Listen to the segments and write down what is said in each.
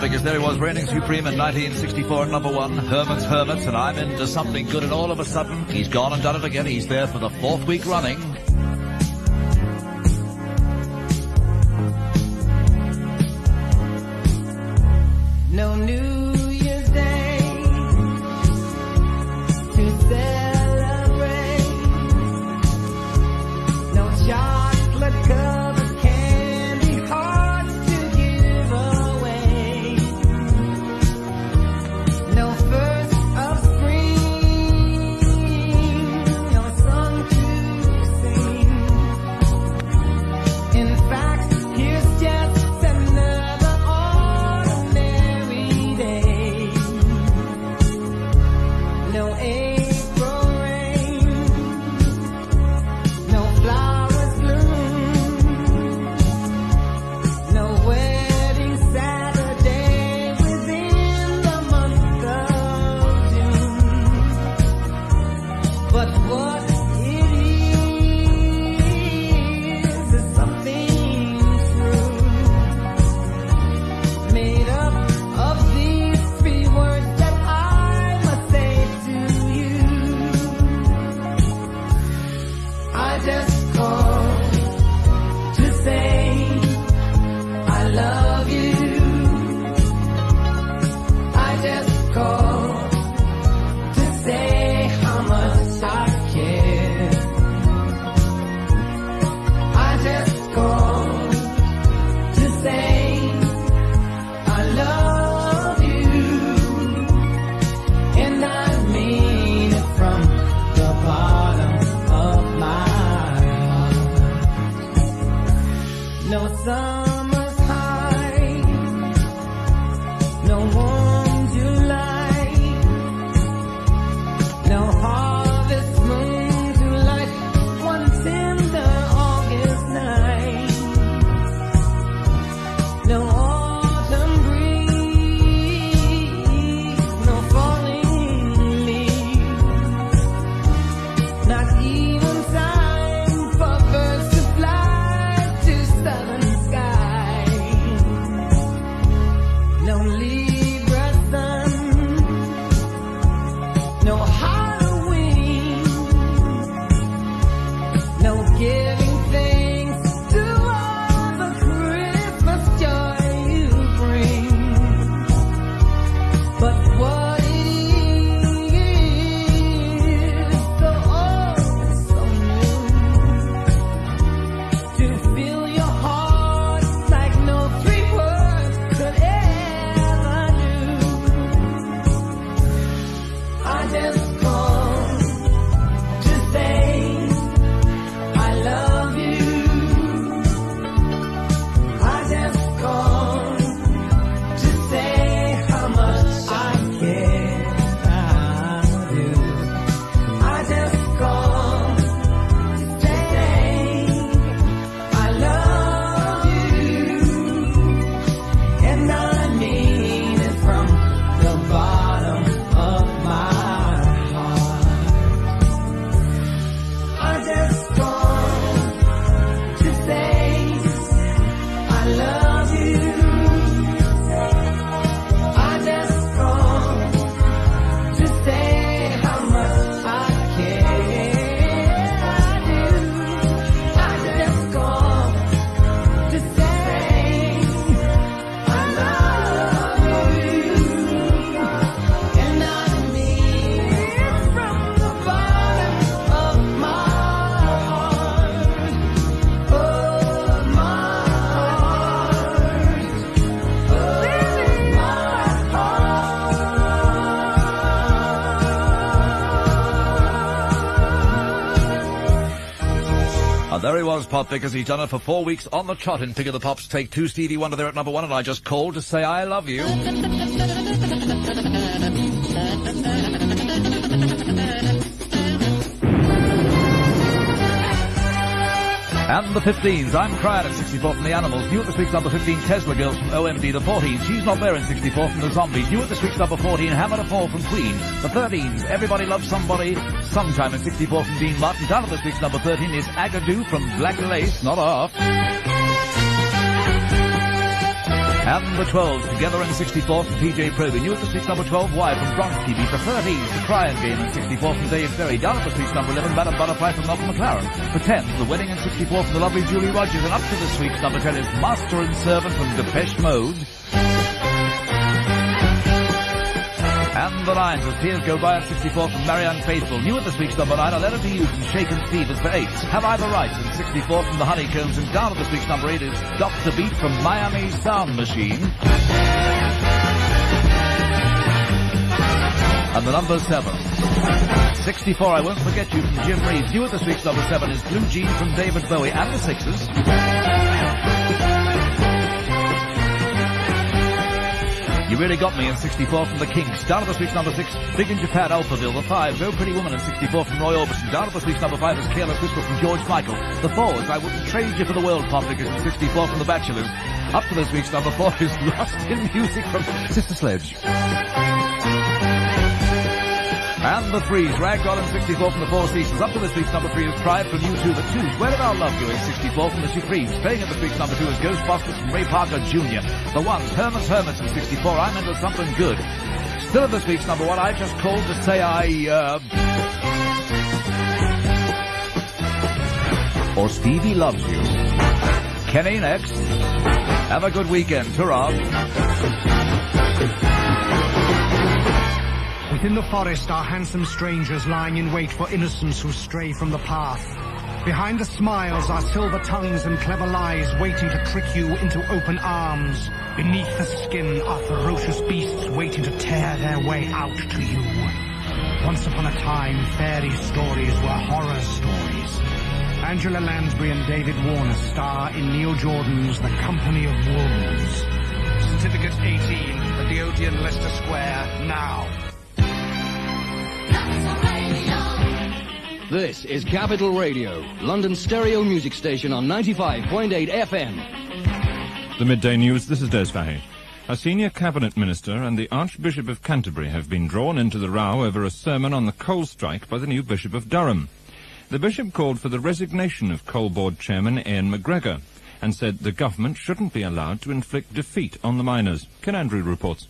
because there he was reigning supreme in 1964 at number one, Herman's Hermits, and I'm into something good, and all of a sudden, he's gone and done it again. He's there for the fourth week running. There he was, Pop Vickers. He's done it for four weeks on the trot in Pick of the Pops. Take two Stevie Wonder there at number one, and I just called to say I love you. And the 15s, I'm crying at 64 from the Animals. New at this week's number 15, Tesla Girls from OMD. The 14s, She's Not There in 64 from the Zombies. New at this week's number 14, Hammer to Fall from Queen. The 13s, Everybody Loves Somebody, sometime in 64 from Dean Martin. Down at this week's number 13 is Agadoo from Black Lace, not off. And the 12s, together in 64 from PJ Proby. New at the 6, number 12, Y from Bronski beat the 13s, the Crying Game in 64 from Dave Berry. Down at the 6, number 11, Madam Butterfly from Malcolm McLaren. For 10, the Wedding in 64 from the lovely Julie Rogers. And up to this week's number 10 is Master and Servant from Depeche Mode. And the nines as tears go by at 64 from Marianne Faithfull. New at this week's number nine, a letter to you from Shakin' Stevens for eight. Have I the right? And 64 from the Honeycombs. And down at this week's number eight is Dr. Beat from Miami Sound Machine. And the number seven. 64, I won't forget you from Jim Reeves. New at this week's number seven is Blue Jean from David Bowie and the Sixes. Really got me in 64 from the Kinks. Down at the week's number 6, Big in Japan, Alphaville. The 5, No Pretty Woman in 64 from Roy Orbison. Down at this week's number 5 is Careless Whisper from George Michael. The 4 is I Wouldn't Trade You for the World Pop Vickers in 64 from The Bachelors. Up to this week's number 4 is Lost in Music from Sister Sledge. And the threes, Ragdoll in 64 from the Four Seasons. Up to this week's number three is Pride from U2. The twos, Where Did Our Love Go in 64 from the Supremes. Staying at this week's number two is Ghostbusters from Ray Parker Jr. The ones, Herman's Hermits in 64. I'm into something good. Still at this week's number one, I just called to say I, uh... Or Stevie Loves You. Kenny next. Have a good weekend. Ta-ra. Within the forest are handsome strangers lying in wait for innocents who stray from the path. Behind the smiles are silver tongues and clever lies waiting to trick you into open arms. Beneath the skin are ferocious beasts waiting to tear their way out to you. Once upon a time, fairy stories were horror stories. Angela Lansbury and David Warner star in Neil Jordan's The Company of Wolves. Certificate 18 at the Odeon Leicester Square now. This is Capital Radio, London's stereo music station on 95.8 FM. The midday news. This is Des Fahy. A senior cabinet minister and the Archbishop of Canterbury have been drawn into the row over a sermon on the coal strike by the new Bishop of Durham. The bishop called for the resignation of coal board chairman Ian MacGregor and said the government shouldn't be allowed to inflict defeat on the miners. Ken Andrew reports.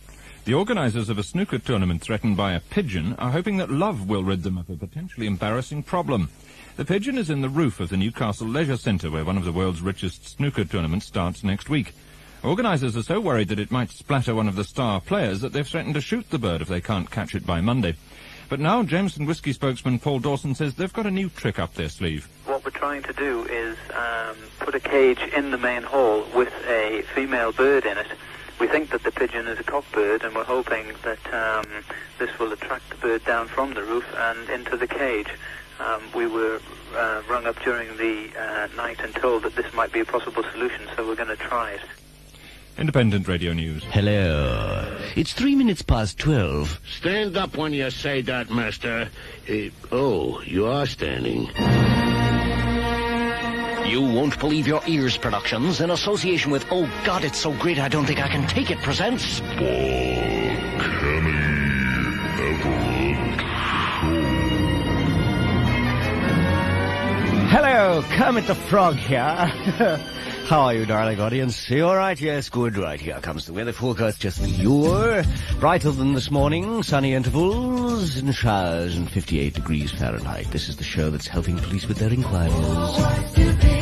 The organisers of a snooker tournament threatened by a pigeon are hoping that love will rid them of a potentially embarrassing problem. The pigeon is in the roof of the Newcastle Leisure Centre where one of the world's richest snooker tournaments starts next week. Organisers are so worried that it might splatter one of the star players that they've threatened to shoot the bird if they can't catch it by Monday. But now Jameson Whiskey spokesman Paul Dawson says they've got a new trick up their sleeve. What we're trying to do is um, put a cage in the main hall with a female bird in it. We think that the pigeon is a cockbird, and we're hoping that um, this will attract the bird down from the roof and into the cage. Um, we were uh, rung up during the uh, night and told that this might be a possible solution, so we're going to try it. Independent Radio News. Hello. It's three minutes past twelve. Stand up when you say that, Master. Uh, oh, you are standing. You won't believe your ears productions in association with Oh God, it's so great I don't think I can take it presents. Hello, Kermit the Frog here. How are you, darling audience? You all right? Yes, good. Right, here comes the weather forecast just for you. Brighter than this morning, sunny intervals and showers and 58 degrees Fahrenheit. This is the show that's helping police with their inquiries.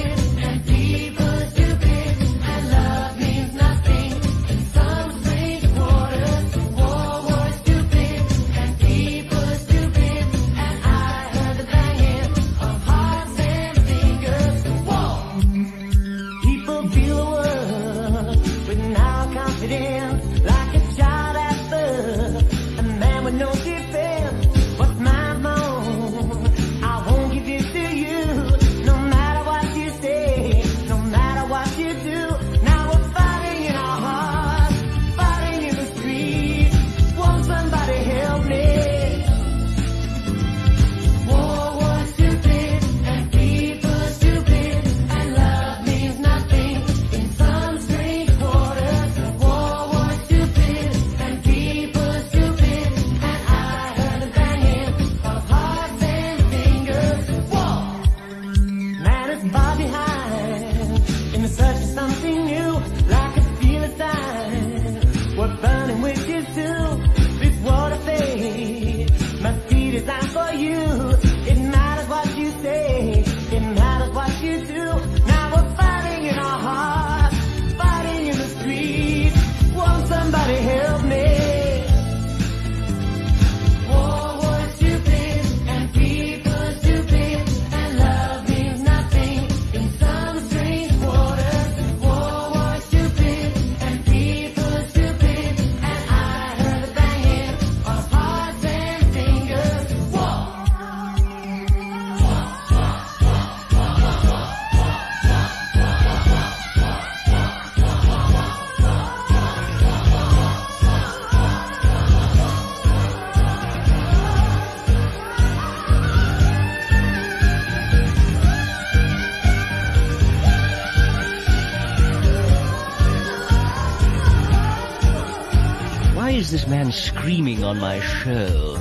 Screaming on my show?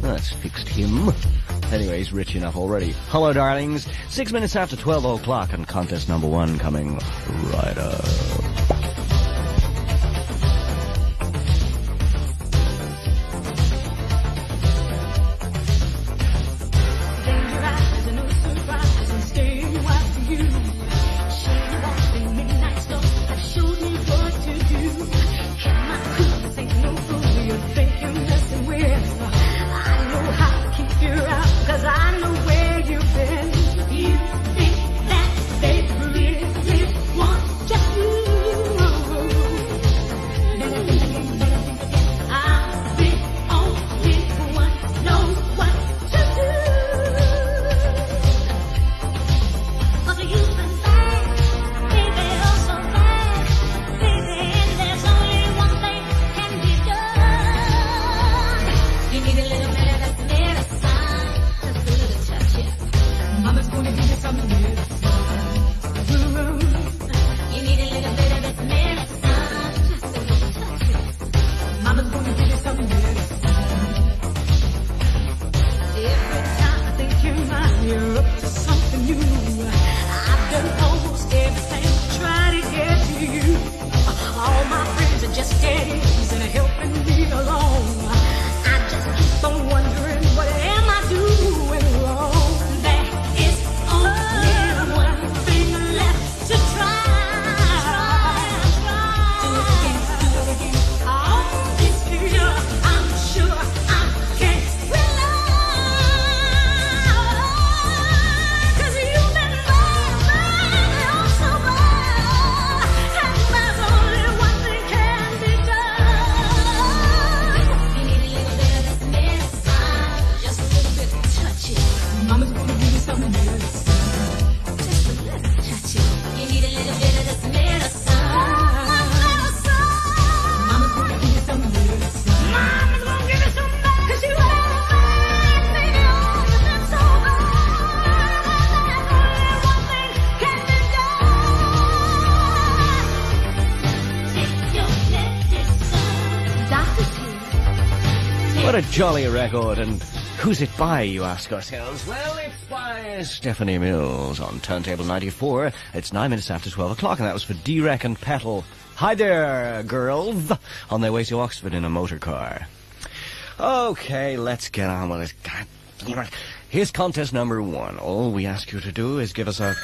That's fixed him. Anyway, he's rich enough already. Hello, darlings. Six minutes after 12 o'clock and contest number one coming right up. Jolly record, and who's it by, you ask ourselves? Well, it's by Stephanie Mills on Turntable 94. It's nine minutes after 12 o'clock, and that was for D-Rec and Petal. Hi there, girls, on their way to Oxford in a motor car. Okay, let's get on with it. God. Here's contest number one. All we ask you to do is give us a...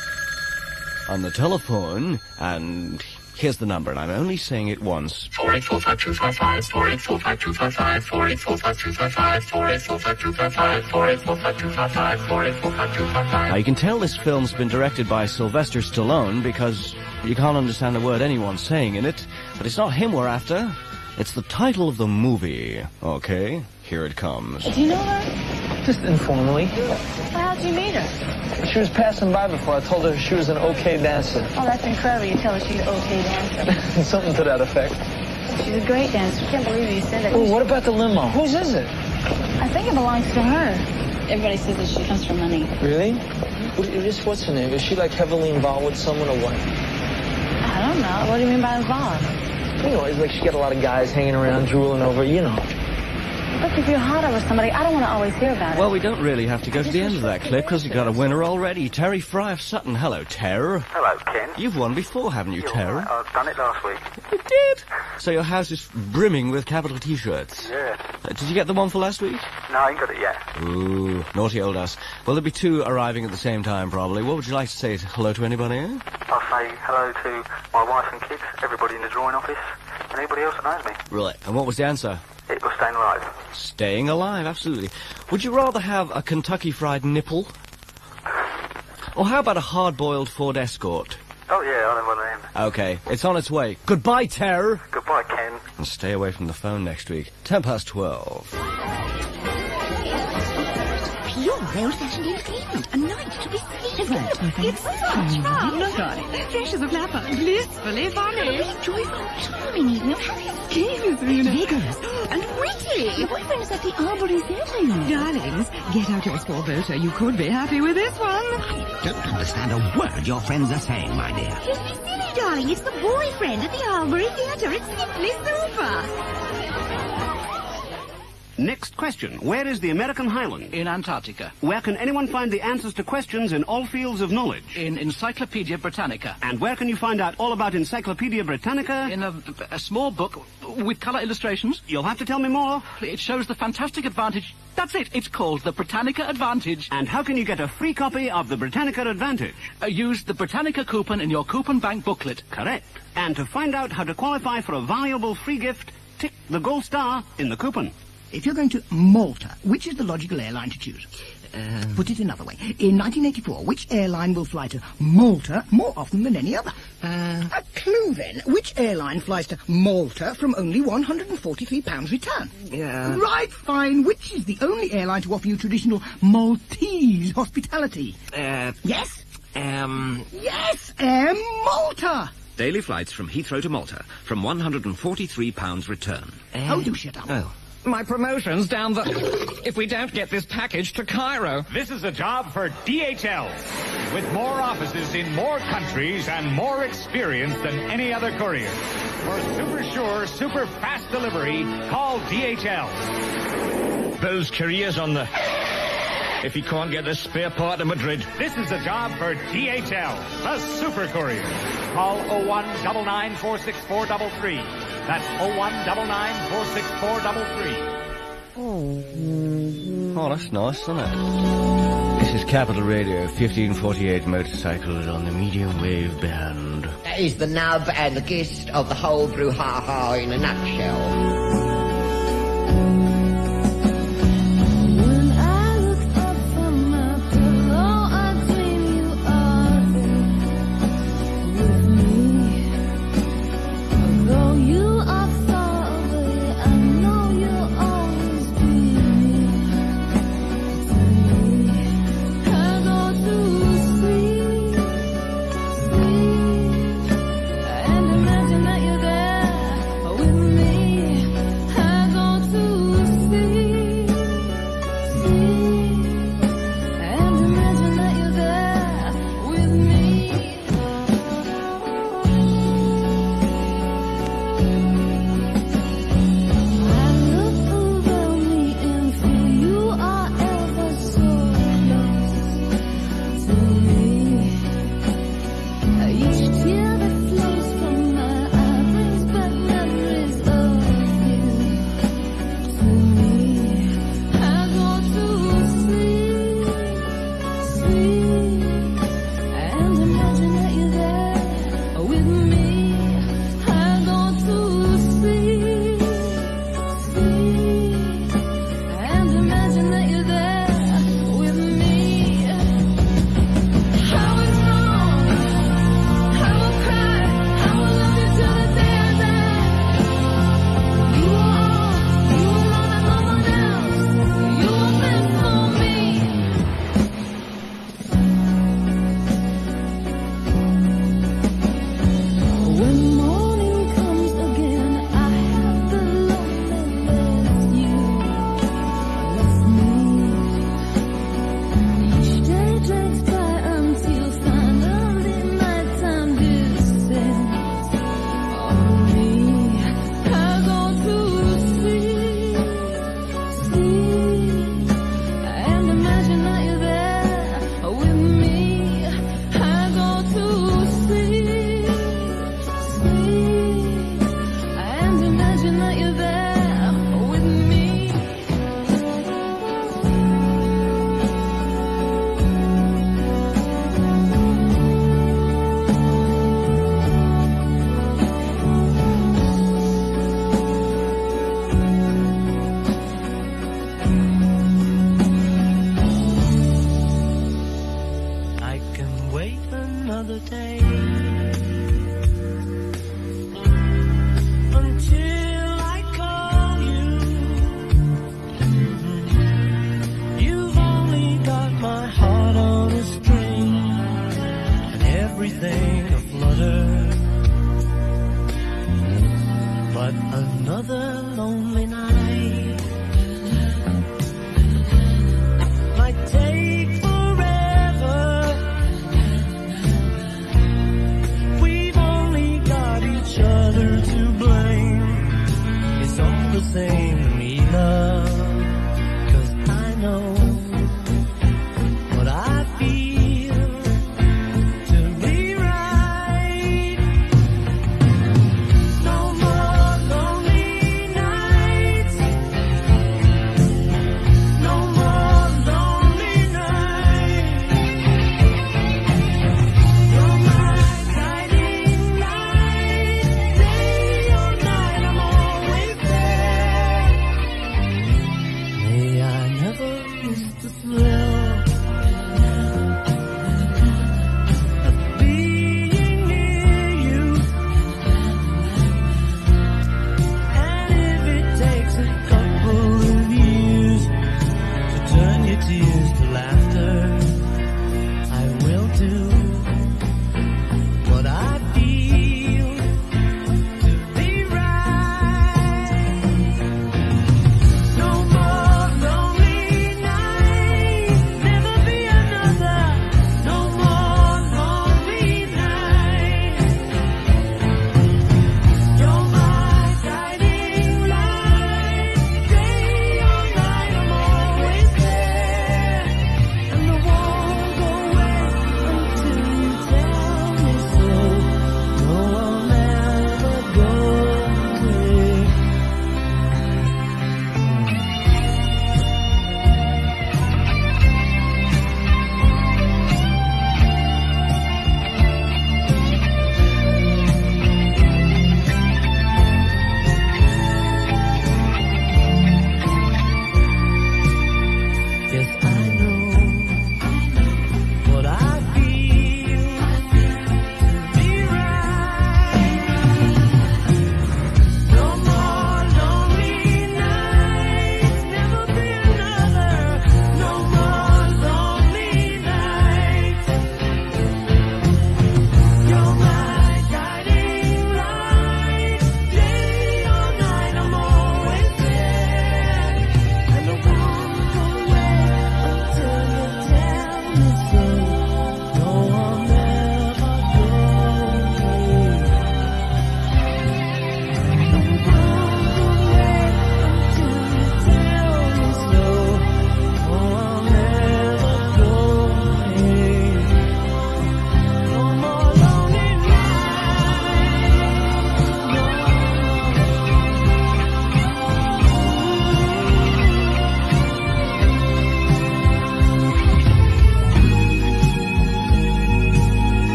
on the telephone, and here's the number, and I'm only saying it once. Four eight four five two five five. Four eight four five two five five. Four eight four five two five five. Four eight four five two five five. Four eight four five two five five. Four eight four five two five five. Now, you can tell this film's been directed by Sylvester Stallone because you can't understand a word anyone's saying in it. But it's not him we're after. It's the title of the movie. Okay, here it comes. Do you know her? Just informally. How'd you meet her? She was passing by before. I told her she was an okay dancer. Oh, that's incredible. You tell her she's an okay dancer. Something to that effect. She's a great dancer. I can't believe you said that. Well, what about the limo? Whose is it? I think it belongs to her. Everybody says that she comes for money. Really? What, just what's her name? Is she like heavily involved with someone or what? I don't know. What do you mean by involved? You know, it's like she got a lot of guys hanging around drooling over, you know. Look, if you're hot over somebody, I don't want to always hear about it. Well, we don't really have to go to the end of that clip because we've got a winner already. Terry Fry of Sutton. Hello, Ter. Hello, Ken. You've won before, haven't you, Ter? I've done it last week. You did? So your house is brimming with capital T-shirts. Yeah. Uh, did you get the one for last week? No, I ain't got it yet. Ooh, naughty old us. Well, there'll be two arriving at the same time, probably. What would you like to say hello to anybody? I'll say hello to my wife and kids, everybody in the drawing office, and anybody else that knows me. Right. And what was the answer? It was staying alive. Staying alive, absolutely. Would you rather have a Kentucky Fried Nipple? Or how about a hard-boiled Ford Escort? Oh, yeah, I know of them. Okay, it's on its way. Goodbye, Terror! Goodbye, Ken. And stay away from the phone next week. Ten past twelve. Entertainment. A night to be savoured. It's such fun. Look on it. Fresh as a flapper. Blissfully funny. Joyful, charming evening. Genius, Vigorous. And witty. Your boyfriend is at the Albery Theatre, you know. Darlings, get out your voter. You could be happy with this one. I Don't understand a word your friends are saying, my dear. Don't be silly, darling. It's the boyfriend at the Albery Theatre. It's simply super. Next question. Where is the American Highland? In Antarctica. Where can anyone find the answers to questions in all fields of knowledge? In Encyclopedia Britannica. And where can you find out all about Encyclopedia Britannica? In a, a small book with colour illustrations. You'll have to tell me more. It shows the fantastic advantage. That's it. It's called the Britannica Advantage. And how can you get a free copy of the Britannica Advantage? Uh, use the Britannica coupon in your coupon bank booklet. Correct. And to find out how to qualify for a valuable free gift, tick the gold star in the coupon. If you're going to Malta, which is the logical airline to choose? Put it another way. In 1984, which airline will fly to Malta more often than any other? A clue then. Which airline flies to Malta from only £143 return? Yeah. Right, fine. Which is the only airline to offer you traditional Maltese hospitality? Uh, Yes? um, Yes, Air Malta! daily flights from Heathrow to Malta from £143 return. Oh, do shut up. Oh. My promotion's down the... If we don't get this package to Cairo. This is a job for DHL. With more offices in more countries and more experience than any other courier. For super sure, super fast delivery, call DHL. Those couriers on the... If he can't get a spare part to Madrid. This is a job for DHL, the super courier. Call 01 9946433. That's 01 9946433. Oh, that's nice, isn't it? This is Capital Radio, 1548 motorcycles on the medium wave band. That is the nub and the gist of the whole brouhaha in a nutshell.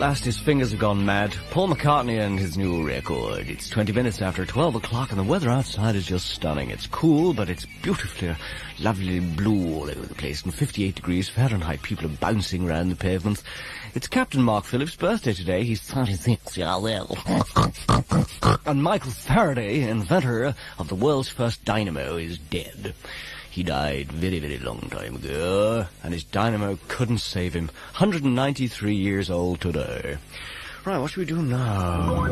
Last his fingers have gone mad. Paul McCartney and his new record. It's 20 minutes after 12 o'clock and the weather outside is just stunning. It's cool, but it's beautifully, lovely blue all over the place and 58 degrees Fahrenheit. People are bouncing around the pavements. It's Captain Mark Phillips' birthday today. He's 36 years old. and Michael Faraday, inventor of the world's first dynamo, is dead. He died very, very long time ago, and his dynamo couldn't save him. 193 years old today. Right, what should we do now?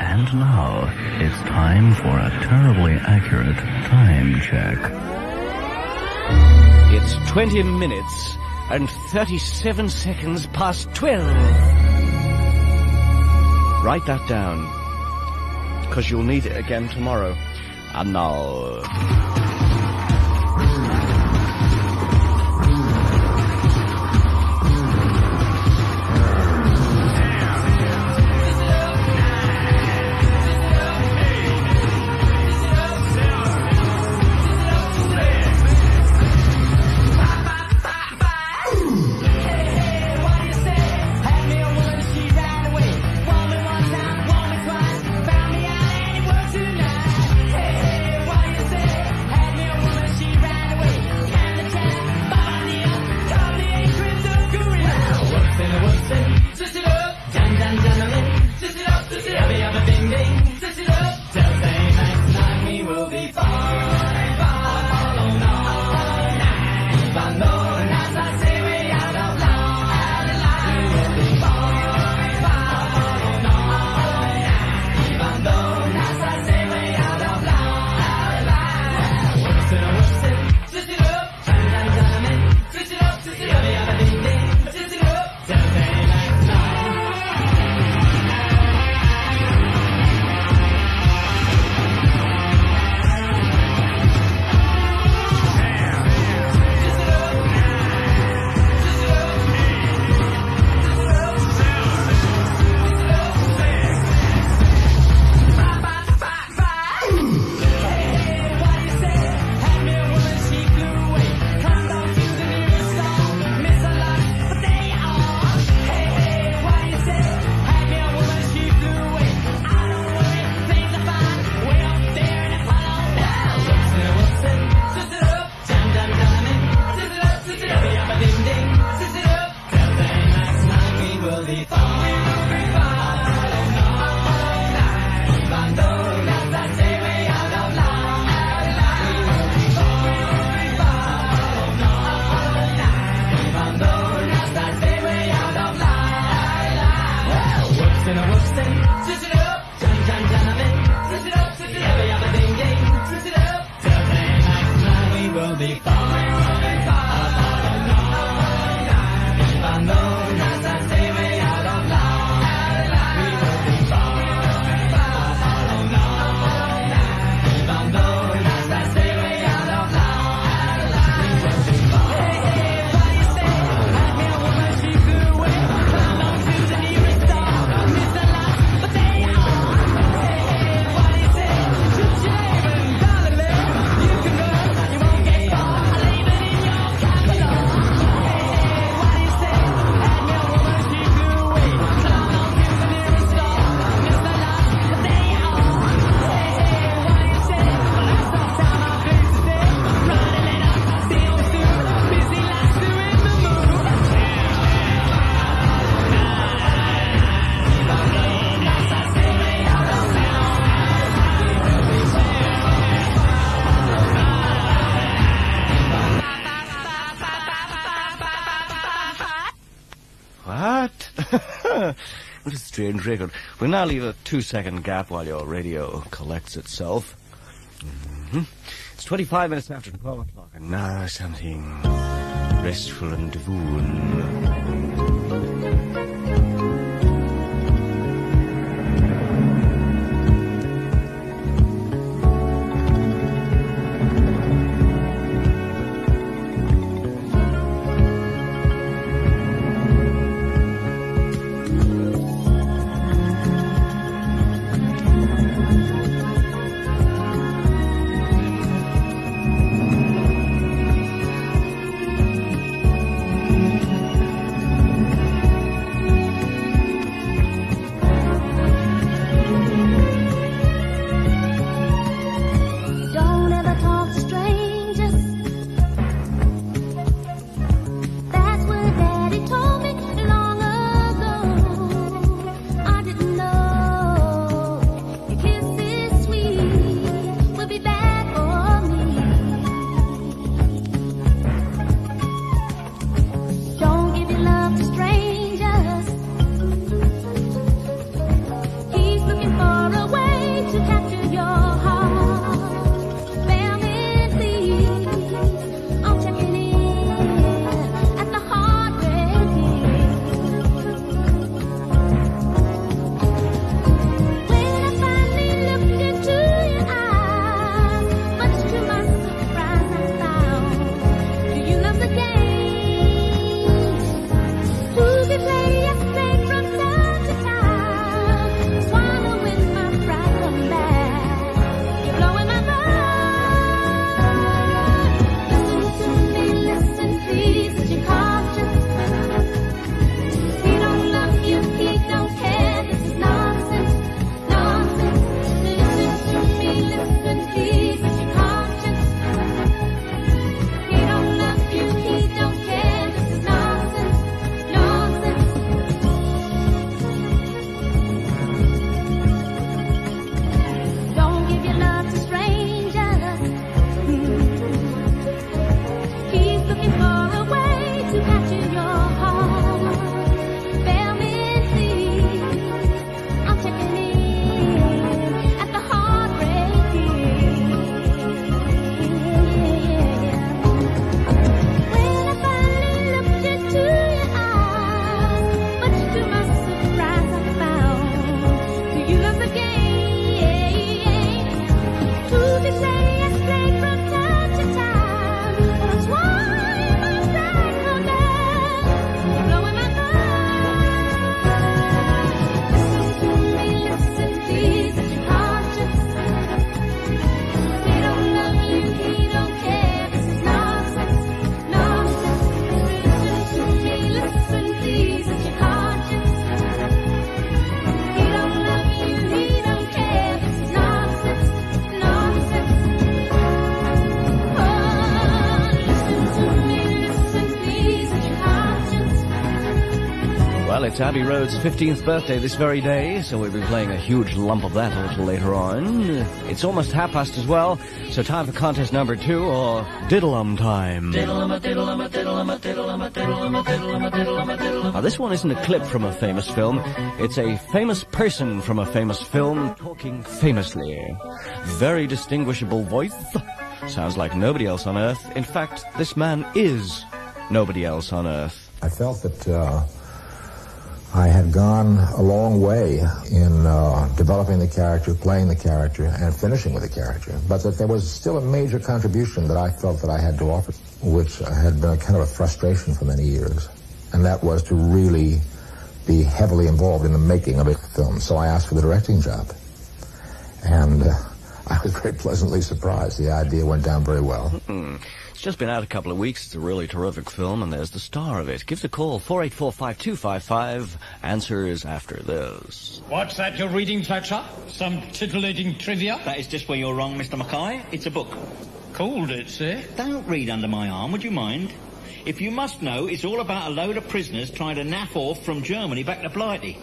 And now, it's time for a terribly accurate time check. It's 20 minutes and 37 seconds past 12. Write that down, because you'll need it again tomorrow. And now... what a strange record. We'll now leave a two-second gap while your radio collects itself. Mhm. It's 25 minutes after 12 o'clock, and now something restful and divine. Well, it's Abbey Road's 15th birthday this very day, so we'll be playing a huge lump of that a little later on. It's almost half past as well, so time for contest number two, or Diddle-um time. Now, this one isn't a clip from a famous film. It's a famous person from a famous film talking famously. Very distinguishable voice. Sounds like nobody else on earth. In fact, this man is nobody else on earth. I felt that uh, I had gone a long way in uh, developing the character, playing the character, and finishing with the character, but that there was still a major contribution that I felt that I had to offer, which had been a kind of a frustration for many years, and that was to really be heavily involved in the making of a film. So I asked for the directing job, and uh, I was very pleasantly surprised. The idea went down very well. Mm. It's just been out a couple of weeks. It's a really terrific film, and there's the star of it. Give the call, 484-5255. Answers after this. What's that you're reading, Fletcher? Some titillating trivia? That is just where you're wrong, Mr. Mackay. It's a book. Called it, sir. Don't read under my arm, would you mind? If you must know, it's all about a load of prisoners trying to naff off from Germany back to Blighty.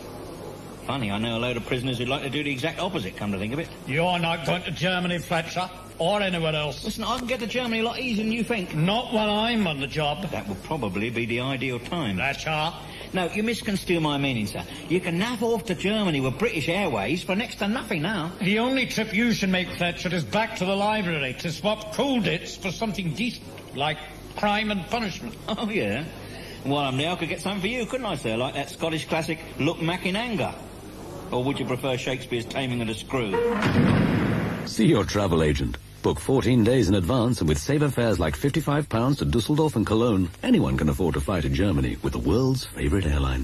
Funny, I know a load of prisoners who'd like to do the exact opposite, come to think of it. You're not going to Germany, Fletcher. Or anywhere else. Listen, I can get to Germany a lot easier than you think. Not when I'm on the job. That would probably be the ideal time. Fletcher. No, you misconstrue my meaning, sir. You can naff off to Germany with British Airways for next to nothing now. The only trip you should make, Fletcher, is back to the library to swap Colditz for something decent, like crime and punishment. Oh, yeah? While I'm there, I could get something for you, couldn't I, sir? Like that Scottish classic, Look Mac in Anger. Or would you prefer Shakespeare's Taming of the Screw? See your travel agent. Book 14 days in advance and with saver fares like £55 to Dusseldorf and Cologne, anyone can afford to fly to Germany with the world's favourite airline.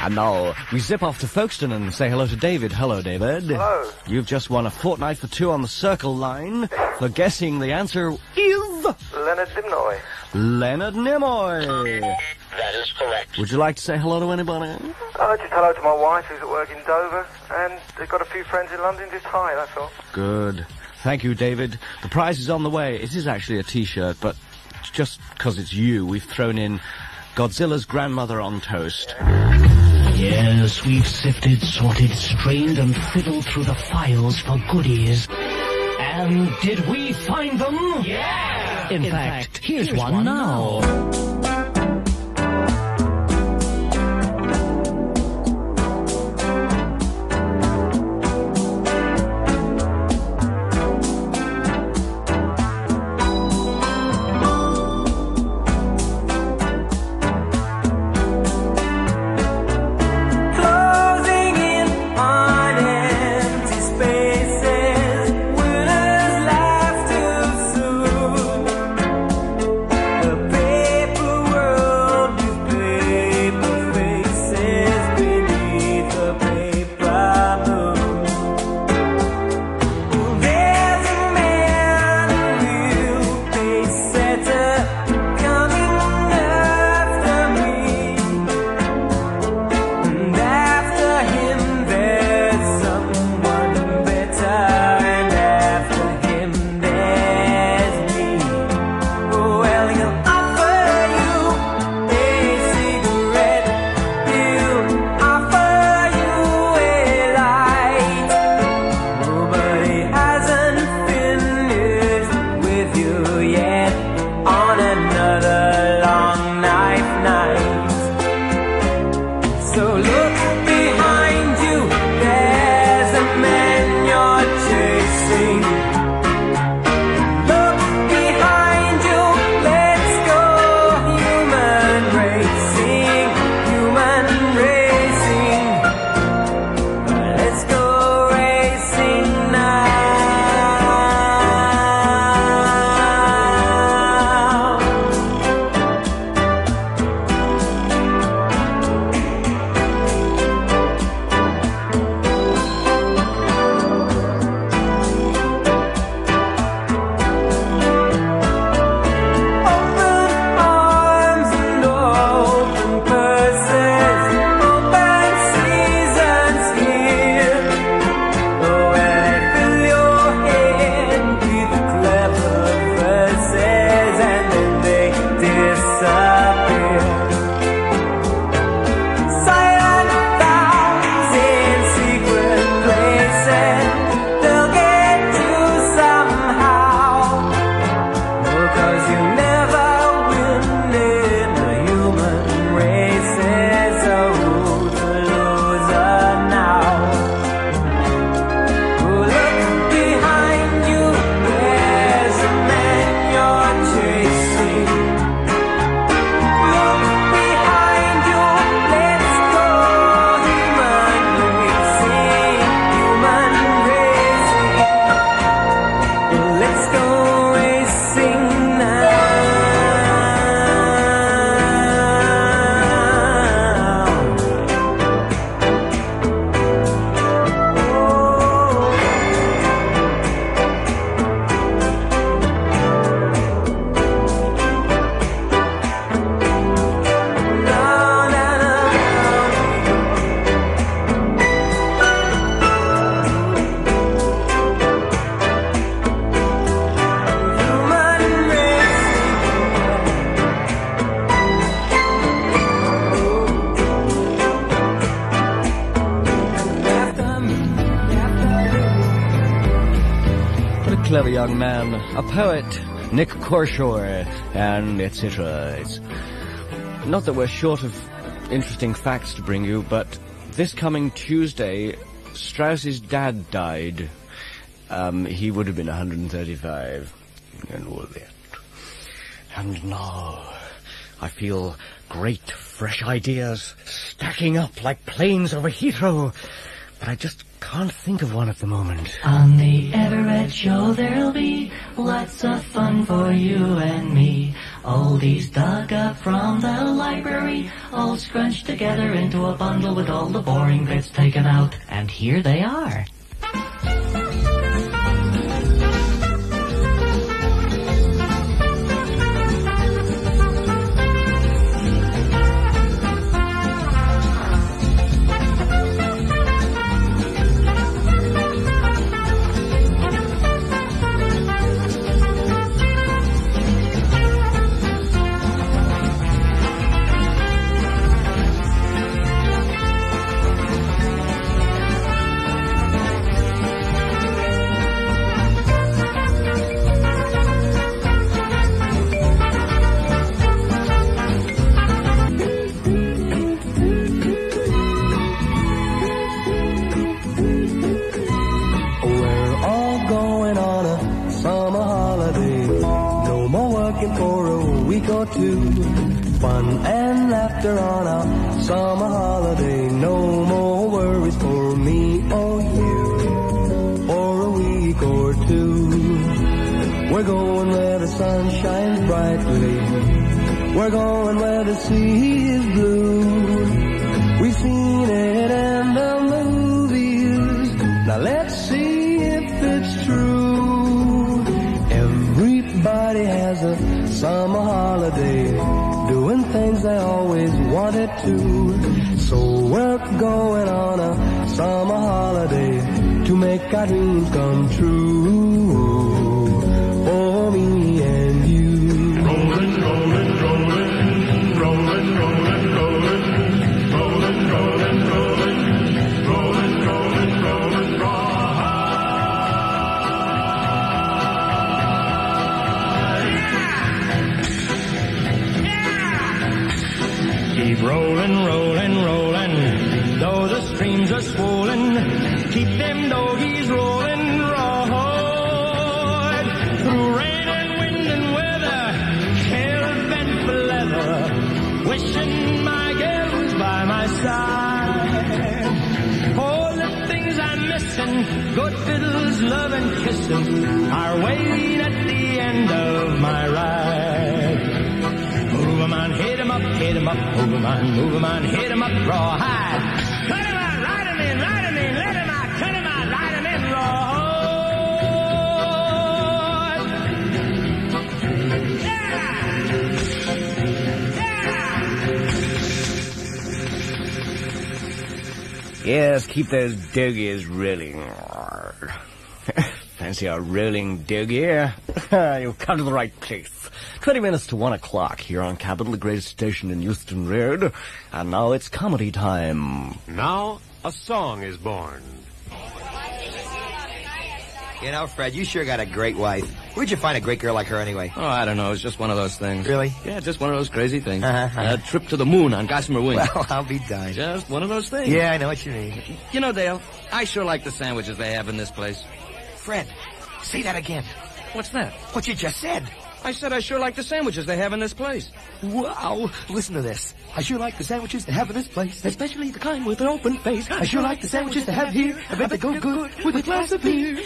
And now we zip off to Folkestone and say hello to David. Hello, David. Hello. You've just won a fortnight for two on the Circle line for guessing the answer is Leonard Dimnoy. Leonard Nimoy. That is correct. Would you like to say hello to anybody? Uh, just hello to my wife who's at work in Dover, and they've got a few friends in London. Just hi, that's all. Good. Thank you, David. The prize is on the way. It is actually a T-shirt, but just because it's you, we've thrown in Godzilla's grandmother on toast. Yes, we've sifted, sorted, strained, and fiddled through the files for goodies. And did we find them? Yeah! In, fact, here's, one, now. Closing young man. A poet, Nick Corshore, and etc. It's not that we're short of interesting facts to bring you, but this coming Tuesday, Strauss's dad died. Um, he would have been 135. And all that. And now, I feel great, fresh ideas stacking up like planes over Heathrow. But I just can't think of one at the moment. On the Everett Show there'll be lots of fun for you and me. Oldies dug up from the library, all scrunched together into a bundle with all the boring bits taken out. And here they are. We're going where the sea is blue. We've seen it in the movies. Now let's see if it's true. Everybody has a summer holiday, doing things they always wanted to. So we're going on a summer holiday to make our dreams come true. My side. All the things I'm missing, good fiddles, love and kissing, are waiting at the end of my ride. Move 'em on, hit 'em up, hit 'em up, move 'em on, move 'em on, hit 'em up, rawhide. Cut 'em out, Yes, keep those doggies rolling. Fancy a rolling doggy? You've come to the right place. Twenty minutes to one o'clock here on Capital, the greatest station in Euston Road. And now it's comedy time. Now, a song is born. You know, Fred, you sure got a great wife. Where'd you find a great girl like her anyway? Oh, I don't know. It's just one of those things. Really? Yeah, just one of those crazy things. Uh-huh. A trip to the moon on Gossamer Wing. Well, I'll be darned. Just one of those things. Yeah, I know what you mean. You know, Dale, I sure like the sandwiches they have in this place. Fred, say that again. What's that? What you just said. I said I sure like the sandwiches they have in this place. Wow. Listen to this. I sure like the sandwiches they have in this place, especially the kind with an open face. I sure like the sandwiches they have here. I bet they go good with a glass of beer.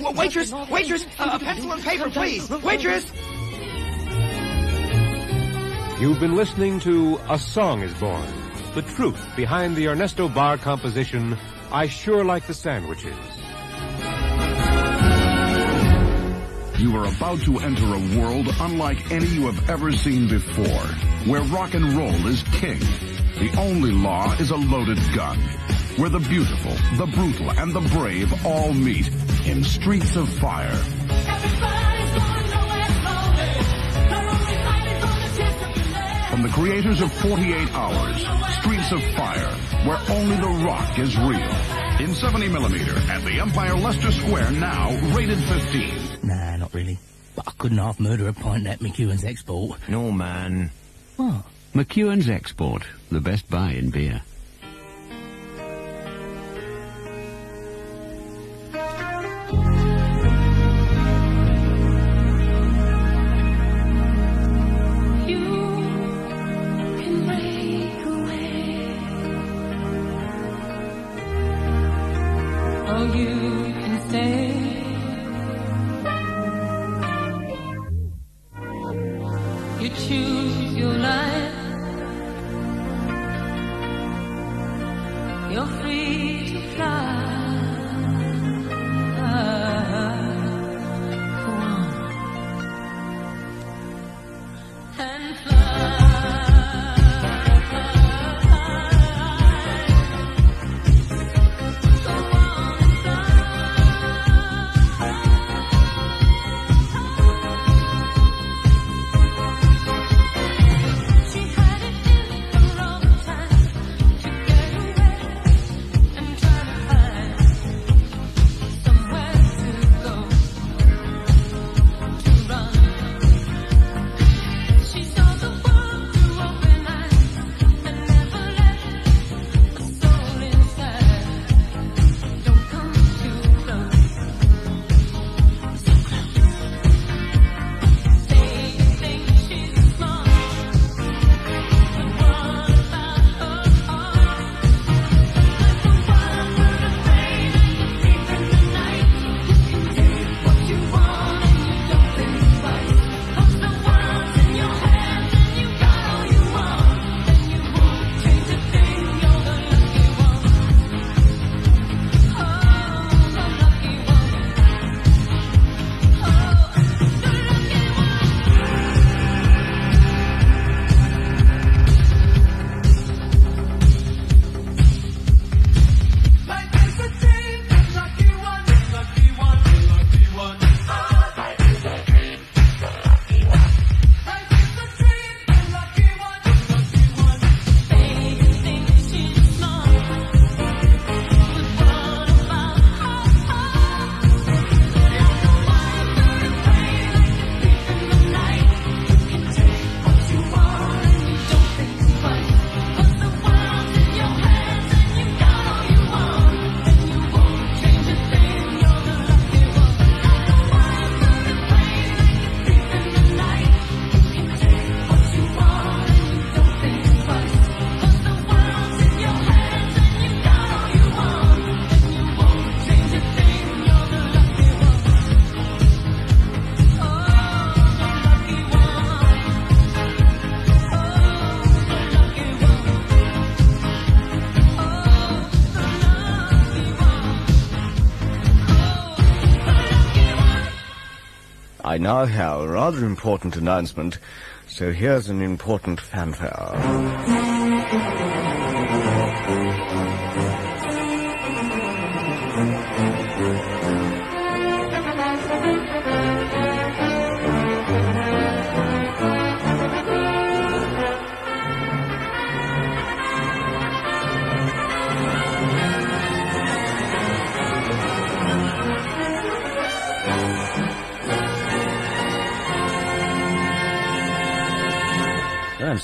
Well, waitress, waitress, uh, a pencil and paper, please. Waitress. You've been listening to A Song is Born, the truth behind the Ernesto Barr composition, I Sure Like the Sandwiches. You are about to enter a world unlike any you have ever seen before, where rock and roll is king. The only law is a loaded gun, where the beautiful, the brutal, and the brave all meet in Streets of Fire. From the creators of 48 Hours, Streets of Fire, where only the rock is real. In 70 millimeter at the Empire Leicester Square now, rated 15. Nah, not really. But I couldn't half murder a pint at McEwen's export. No, man. What? McEwen's Export, the best buy in beer. Now have a rather important announcement, so here's an important fanfare.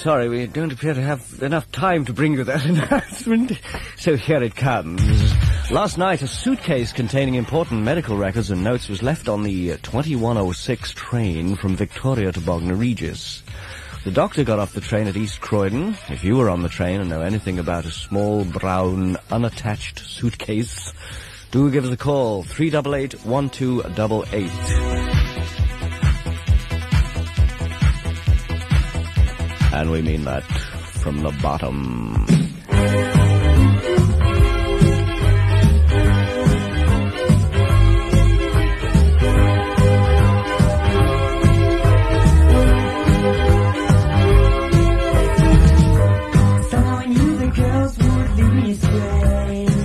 Sorry, we don't appear to have enough time to bring you that announcement. So here it comes. Last night, a suitcase containing important medical records and notes was left on the uh, 2106 train from Victoria to Bognor Regis. The doctor got off the train at East Croydon. If you were on the train and know anything about a small, brown, unattached suitcase, do give us a call. 388 1288. And we mean that from the bottom. Knew the girls would astray.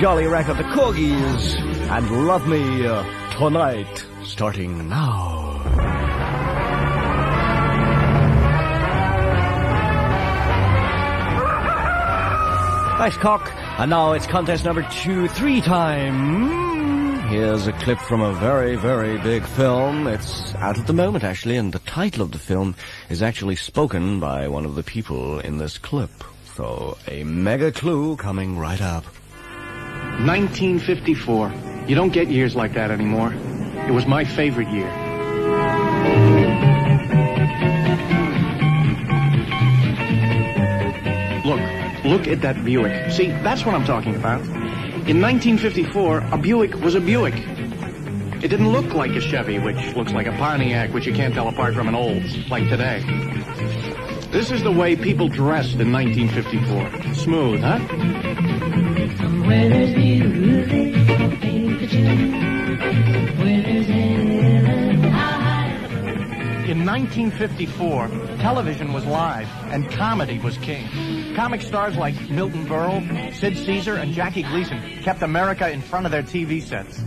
Jolly record, the Corgis, and Love Me uh, Tonight, starting now. Nice cock. And now it's contest number two, three time. Here's a clip from a very, very big film. It's out at the moment, actually, and the title of the film is actually spoken by one of the people in this clip. So, a mega clue coming right up. 1954. You don't get years like that anymore. It was my favorite year. Look, look at that Buick. See, that's what I'm talking about. In 1954, a Buick was a Buick. It didn't look like a Chevy, which looks like a Pontiac, which you can't tell apart from an Olds, like today. This is the way people dressed in 1954. Smooth, huh? In 1954, television was live and comedy was king. Comic stars like Milton Berle, Sid Caesar, and Jackie Gleason kept America in front of their TV sets.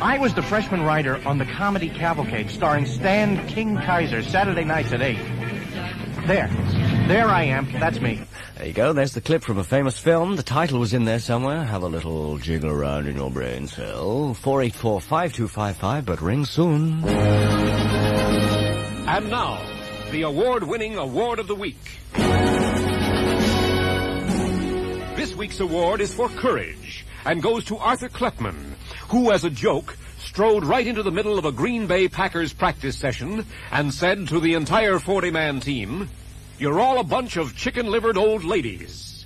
I was the freshman writer on the comedy cavalcade starring Stan King Kaiser Saturday nights at 8. There. There I am. That's me. There you go. There's the clip from a famous film. The title was in there somewhere. Have a little jiggle around in your brain cell. 484-5255, but ring soon. And now, the award-winning Award of the Week. This week's award is for courage and goes to Arthur Klepman, who, as a joke, strode right into the middle of a Green Bay Packers practice session and said to the entire 40-man team, You're all a bunch of chicken-livered old ladies.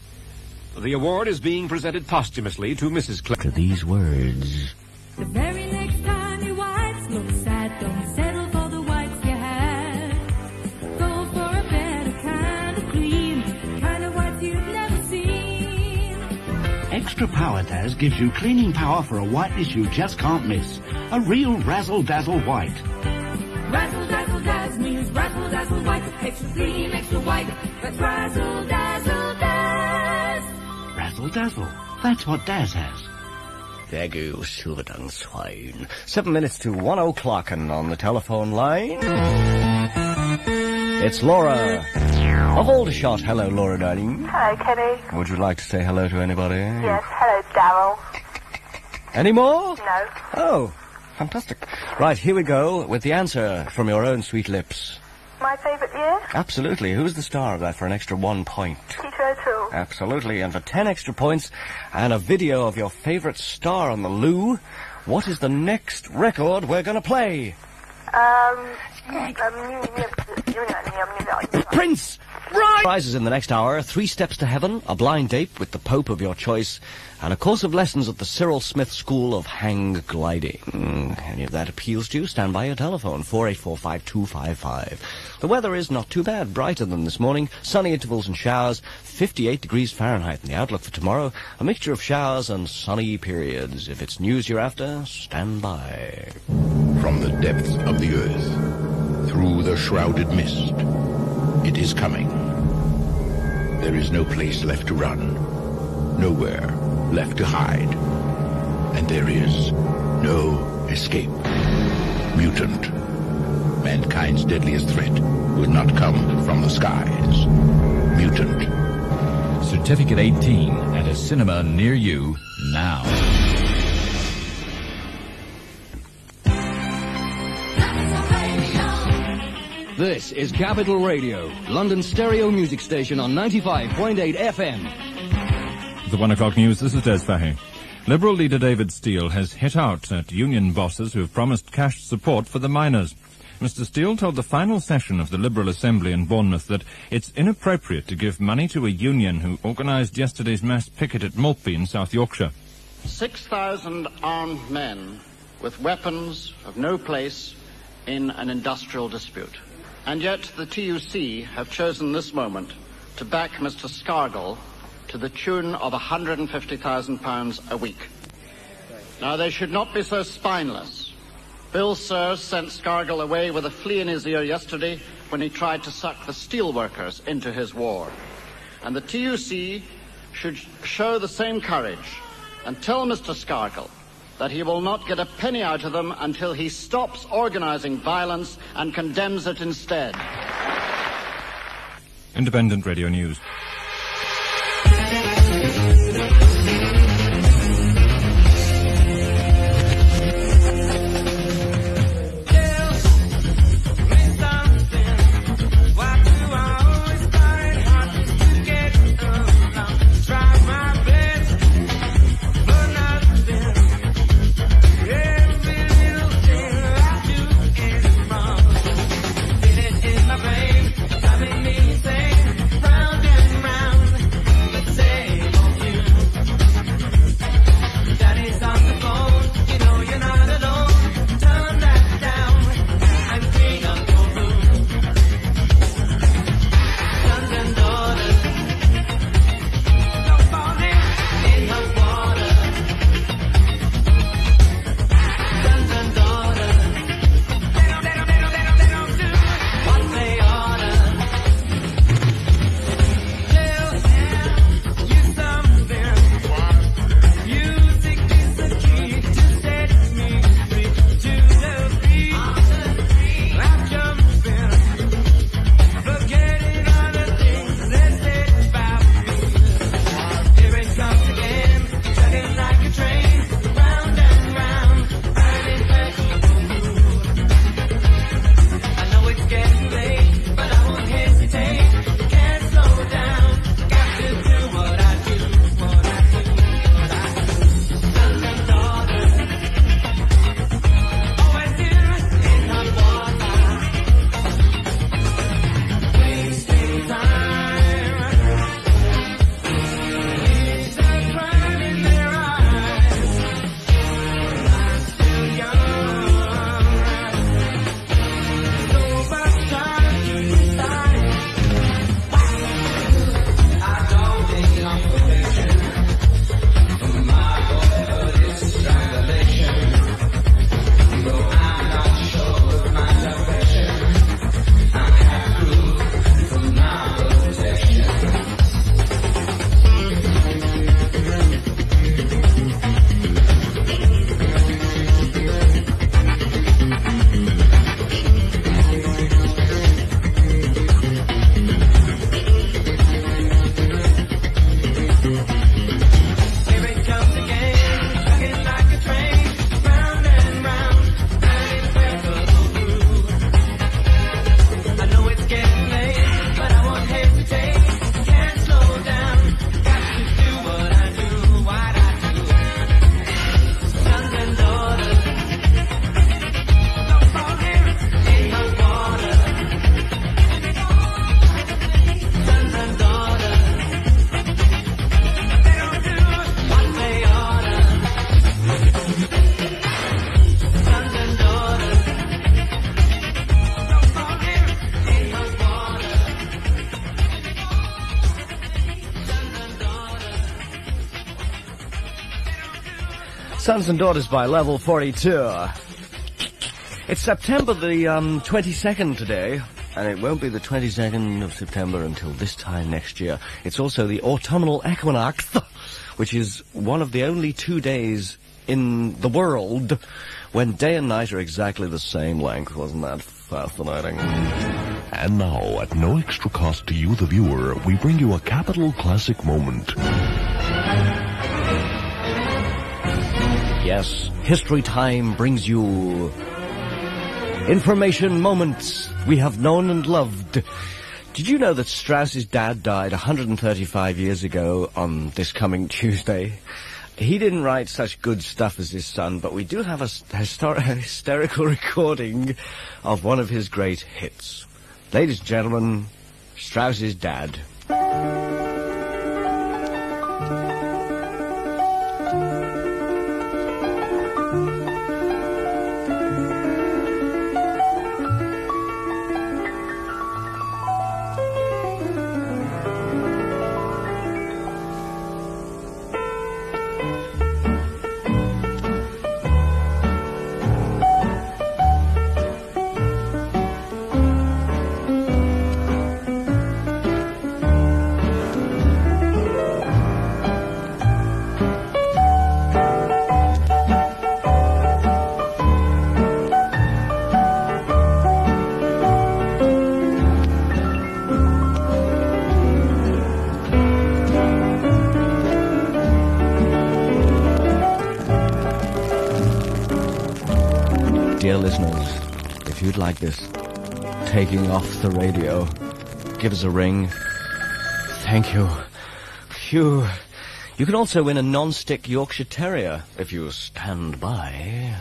The award is being presented posthumously to Mrs. Klepman. To these words. The very next time your whites look sad, don't settle for the whites you had. Go for a better kind of cream, kind of whites you've never seen. Extra Power Daz gives you cleaning power for a whiteness you just can't miss. A real razzle dazzle white. Razzle dazzle daz means razzle dazzle white, extra clean, extra white. That's razzle dazzle daz. Razzle dazzle. That's what Daz has. There goes silver tongue swine. Seven minutes to one o'clock and on the telephone line. It's Laura of Aldershot. Hello, Laura, darling. Hello, Kenny. Would you like to say hello to anybody? Yes, hello, Daryl. Any more? No. Oh, fantastic. Right, here we go with the answer from your own sweet lips. My favourite year? Absolutely. Who's the star of that for an extra one point? Peter O'Toole. Absolutely. And for 10 extra points and a video of your favourite star on the loo, what is the next record we're going to play? Um, um, um, Prince! Right! Prizes in the next hour, three steps to heaven, a blind date with the Pope of your choice, and a course of lessons at the Cyril Smith School of Hang Gliding. Any of that appeals to you? Stand by your telephone, 4845255. The weather is not too bad, brighter than this morning, sunny intervals and showers, 58 degrees Fahrenheit. And the outlook for tomorrow, a mixture of showers and sunny periods. If it's news you're after, stand by. From the depths of the earth, through the shrouded mist, it is coming. There is no place left to run, nowhere left to hide, and there is no escape. Mutant. Mankind's deadliest threat would not come from the skies. Mutant. Certificate 18 at a cinema near you now. This is Capital Radio, London stereo music station on 95.8 FM. The one o'clock news. This is Des Fahy. Liberal leader David Steel has hit out at union bosses who have promised cash support for the miners. Mr. Steel told the final session of the Liberal Assembly in Bournemouth that it's inappropriate to give money to a union who organised yesterday's mass picket at Maltby in South Yorkshire. 6,000 armed men with weapons of no place in an industrial dispute. And yet the TUC have chosen this moment to back Mr. Scargill to the tune of £150,000 a week. Now they should not be so spineless. Bill Sirs sent Scargill away with a flea in his ear yesterday when he tried to suck the steelworkers into his war. And the TUC should show the same courage and tell Mr. Scargill that he will not get a penny out of them until he stops organizing violence and condemns it instead. Independent Radio News. Sons and Daughters by Level 42. It's September the um, 22nd today, and it won't be the 22nd of September until this time next year. It's also the autumnal equinox, which is one of the only two days in the world when day and night are exactly the same length. Wasn't that fascinating? And now, at no extra cost to you, the viewer, we bring you a capital classic moment. Yes, History Time brings you information moments we have known and loved. Did you know that Strauss's dad died 135 years ago on this coming Tuesday? He didn't write such good stuff as his son, but we do have a hysterical recording of one of his great hits. Ladies and gentlemen, Strauss's dad. Give us a ring. Thank you. Phew. You can also win a non-stick Yorkshire Terrier if you stand by.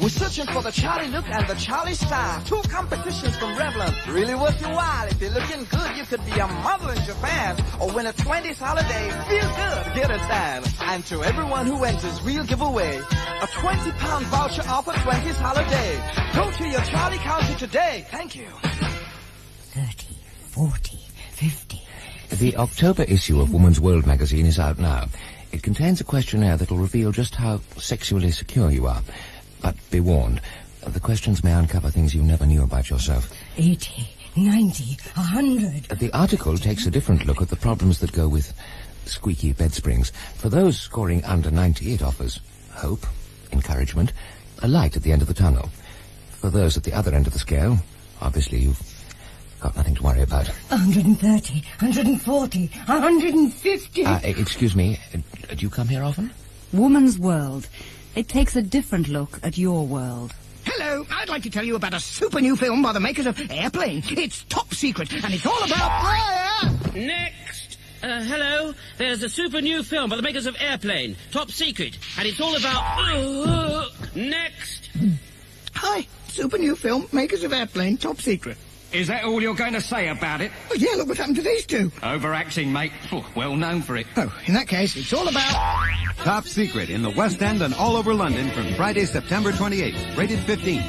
We're searching for the Charlie look and the Charlie style. Two competitions from Revlon. Really worth your while. If you're looking good, you could be a model in Japan. Or win a 20s holiday. Feel good. Get a tan. And to everyone who enters, we'll give away a 20 pound voucher off a 20s holiday. Go to your Charlie counter today. Thank you. 30, 40, 50. The October issue of Woman's World magazine is out now. It contains a questionnaire that'll reveal just how sexually secure you are. But be warned, the questions may uncover things you never knew about yourself. 80, 90, 100. The article takes a different look at the problems that go with squeaky bed springs. For those scoring under 90, it offers hope, encouragement, a light at the end of the tunnel. For those at the other end of the scale, obviously you've got nothing to worry about. 130, 140, 150. Uh, excuse me, uh, do you come here often? Woman's World. It takes a different look at your world. Hello, I'd like to tell you about a super new film by the makers of Airplane. It's top secret, and it's all about... Next! Uh, hello, there's a super new film by the makers of Airplane, Top Secret, and it's all about... Uh, next! Hi, super new film, makers of Airplane, top secret. Is that all you're going to say about it? Oh, yeah, look what happened to these two. Overacting, mate. Well known for it. Oh, in that case, it's all about... Top Secret in the West End and all over London from Friday, September 28th. Rated 15.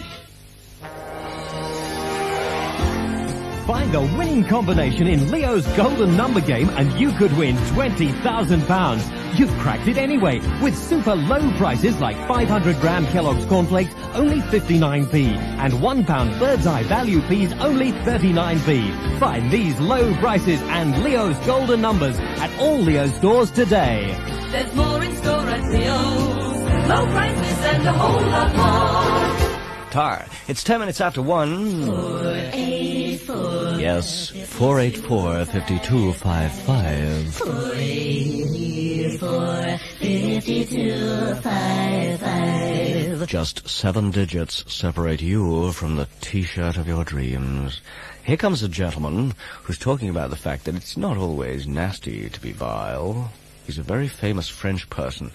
Find the winning combination in Leo's golden number game and you could win £20,000. You've cracked it anyway with super low prices like 500 gram Kellogg's cornflakes only 59p and 1 pound bird's eye value peas only 39p. Find these low prices and Leo's golden numbers at all Leo stores today. There's more in store at Leo's. Low prices and a whole lot more. Tar. It's 10 minutes after 1. Eight, four, Yes, 484 5255. four, eight, four, fifty-two, five, five. Just seven digits separate you from the t-shirt of your dreams. Here comes a gentleman who's talking about the fact that it's not always nasty to be vile. He's a very famous French person,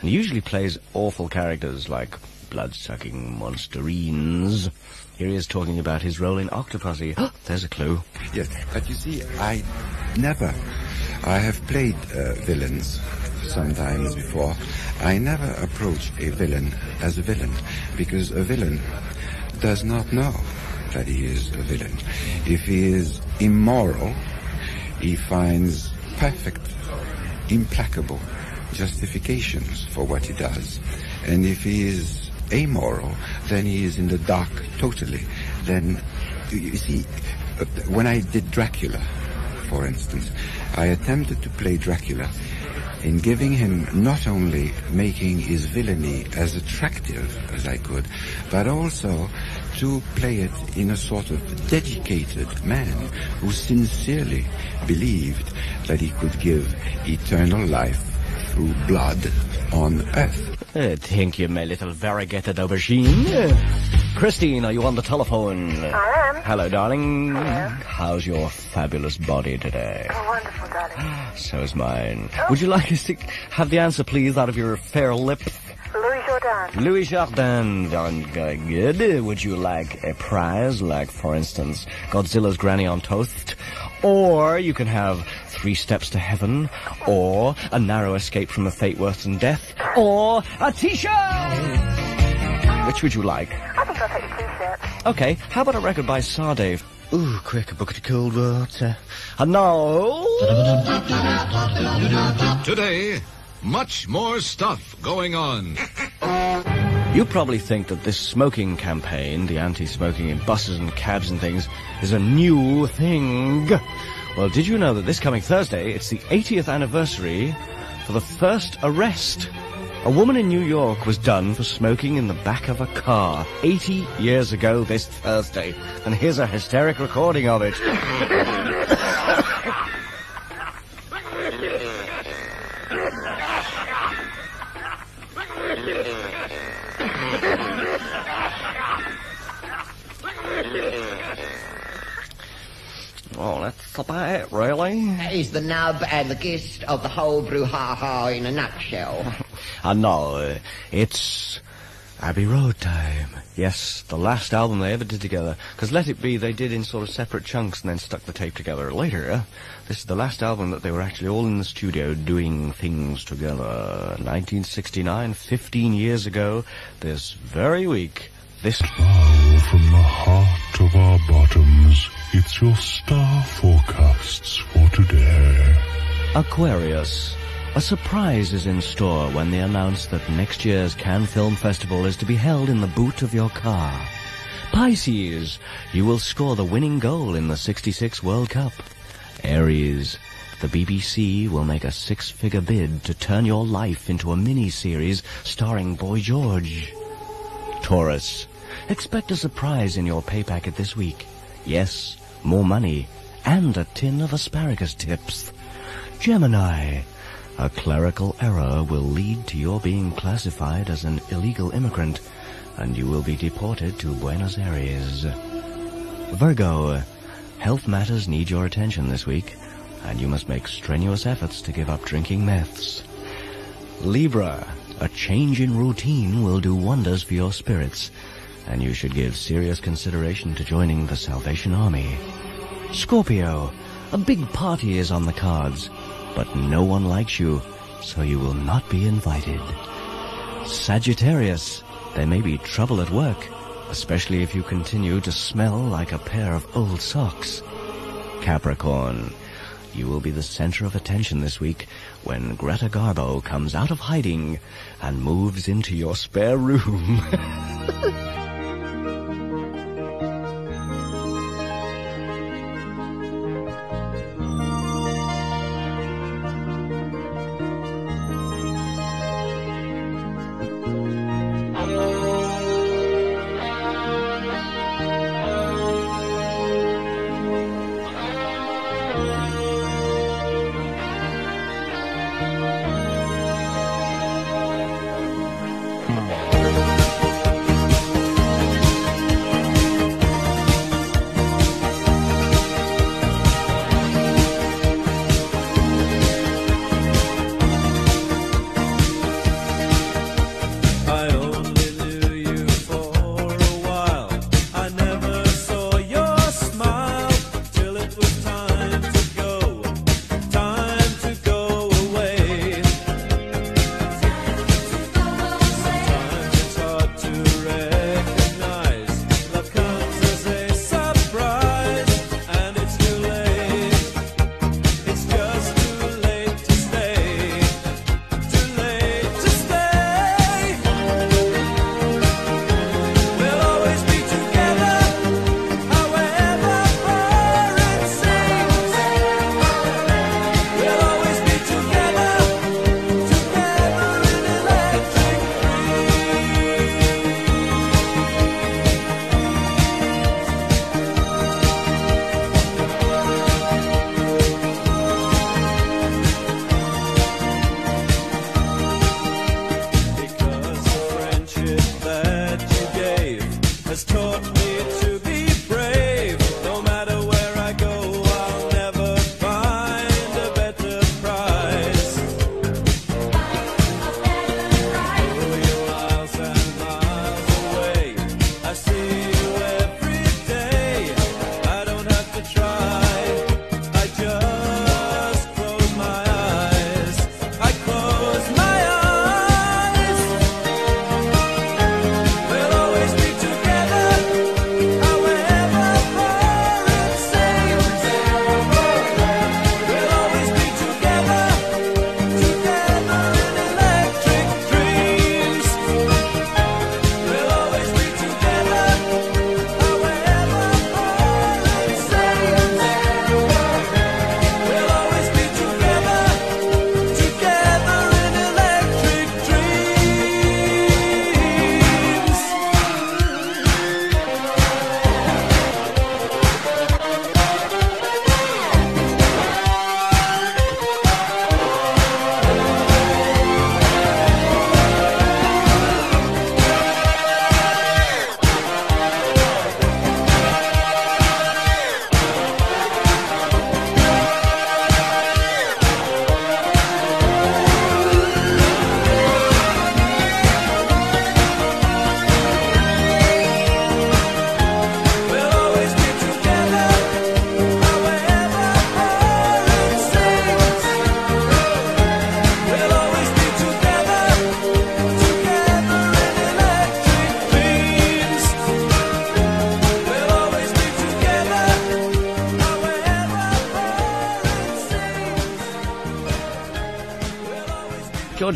and he usually plays awful characters like blood-sucking monsterines. Here he is talking about his role in Octopussy. There's a clue. Yes, but you see, I never, I have played uh, villains sometimes before. I never approach a villain as a villain because a villain does not know that he is a villain. If he is immoral, he finds perfect, implacable justifications for what he does. And if he is amoral, then he is in the dark totally. Then, you see, when I did Dracula, for instance, I attempted to play Dracula in giving him not only making his villainy as attractive as I could, but also to play it in a sort of dedicated man who sincerely believed that he could give eternal life through blood on earth. Uh, thank you, my little variegated aubergine. Christine, are you on the telephone? I am. Hello, darling. Hello. How's your fabulous body today? Oh, wonderful, darling. So is mine. Would you like us to have the answer, please, out of your fair lips? Louis Jourdan. Louis Jardin, darn good. Would you like a prize, like, for instance, Godzilla's Granny on Toast? Or you can have Three Steps to Heaven, or A Narrow Escape from a Fate Worse Than Death, or a T-shirt! Which would you like? I think I'll take the t-shirt. Okay, how about a record by Sade? Ooh, quick, a bucket of cold water. And now... Today, much more stuff going on. You probably think that this smoking campaign, the anti-smoking in buses and cabs and things, is a new thing. Well, did you know that this coming Thursday, it's the 80th anniversary for the first arrest? A woman in New York was done for smoking in the back of a car 80 years ago this Thursday. And here's a hysteric recording of it. Oh, that's about it, really. He's the nub and the gist of the whole brouhaha in a nutshell. I know. It's Abbey Road time. Yes, the last album they ever did together. Because Let It Be they did in sort of separate chunks and then stuck the tape together later. This is the last album that they were actually all in the studio doing things together. 1969, 15 years ago, this very week. This... Now, from the heart of our bottoms, it's your star forecasts for today. Aquarius. A surprise is in store when they announce that next year's Cannes Film Festival is to be held in the boot of your car. Pisces. You will score the winning goal in the 66 World Cup. Aries. The BBC will make a six-figure bid to turn your life into a mini-series starring Boy George. Taurus. Expect a surprise in your pay packet this week. Yes, more money and a tin of asparagus tips. Gemini. A clerical error will lead to your being classified as an illegal immigrant and you will be deported to Buenos Aires. Virgo. Health matters need your attention this week and you must make strenuous efforts to give up drinking meths. Libra. A change in routine will do wonders for your spirits, and you should give serious consideration to joining the Salvation Army. Scorpio. A big party is on the cards, but no one likes you, so you will not be invited. Sagittarius. There may be trouble at work, especially if you continue to smell like a pair of old socks. Capricorn. You will be the center of attention this week when Greta Garbo comes out of hiding and moves into your spare room.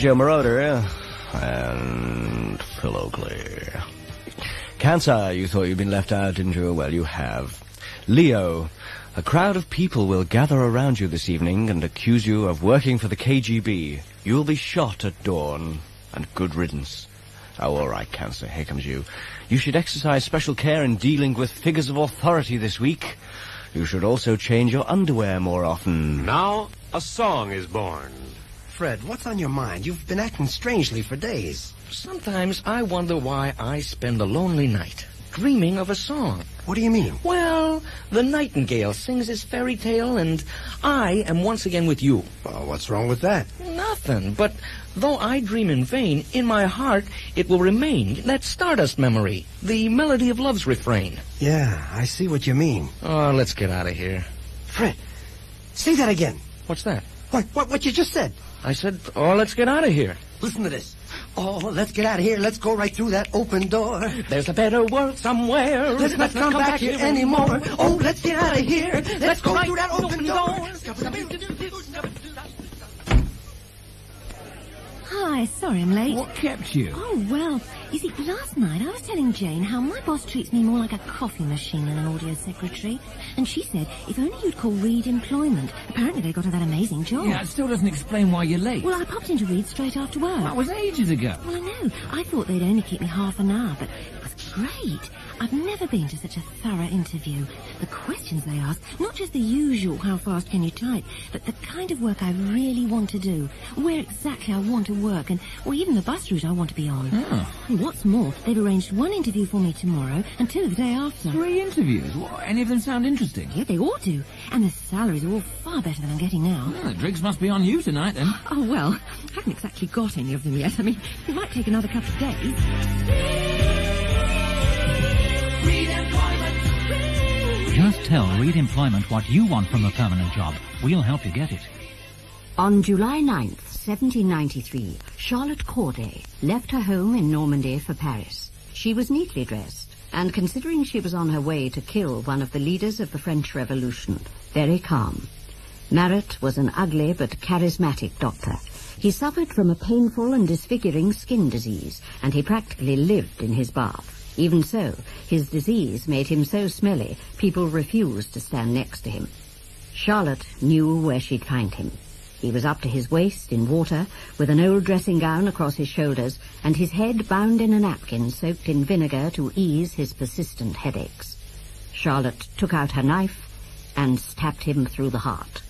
Giorgio Moroder and Phil Oakey. Cancer, you thought you'd been left out, didn't you? Well, you have. Leo, a crowd of people will gather around you this evening and accuse you of working for the KGB. You'll be shot at dawn, and good riddance. Oh, all right, Cancer, here comes you. You should exercise special care in dealing with figures of authority this week. You should also change your underwear more often. Now, a song is born. Fred, what's on your mind? You've been acting strangely for days. Sometimes I wonder why I spend a lonely night dreaming of a song. What do you mean? Well, the nightingale sings his fairy tale, and I am once again with you. Oh, what's wrong with that? Nothing, but though I dream in vain, in my heart it will remain that stardust memory, the melody of love's refrain. Yeah, I see what you mean. Oh, let's get out of here. Fred, say that again. What's that? What, what, what you just said. I said, oh, let's get out of here. Listen to this. Oh, let's get out of here. Let's go right through that open door. There's a better world somewhere. Let's not come back here anymore. Oh, let's get out of here. Let's go right through that open door. Hi, sorry I'm late. What kept you? Oh, well, you see, last night I was telling Jane how my boss treats me more like a coffee machine than an audio secretary. And she said, if only you'd call Reed Employment. Apparently they got her that amazing job. Yeah, it still doesn't explain why you're late. Well, I popped into Reed straight after work. That was ages ago. Well, I know. I thought they'd only keep me half an hour, but great. I've never been to such a thorough interview. The questions they ask, not just the usual how fast can you type, but the kind of work I really want to do, where exactly I want to work, and or even the bus route I want to be on. Oh. And what's more, they've arranged one interview for me tomorrow and two the day after. Three interviews? What, any of them sound interesting? Yeah, they all do. And the salaries are all far better than I'm getting now. Well, the drinks must be on you tonight, then. Oh, well, I haven't exactly got any of them yet. I mean, it might take another couple of days. Just tell Reed Employment what you want from a permanent job. We'll help you get it. On July 9th, 1793, Charlotte Corday left her home in Normandy for Paris. She was neatly dressed, and considering she was on her way to kill one of the leaders of the French Revolution, very calm. Marat was an ugly but charismatic doctor. He suffered from a painful and disfiguring skin disease, and he practically lived in his bath. Even so, his disease made him so smelly, people refused to stand next to him. Charlotte knew where she'd find him. He was up to his waist in water, with an old dressing gown across his shoulders, and his head bound in a napkin soaked in vinegar to ease his persistent headaches. Charlotte took out her knife and stabbed him through the heart.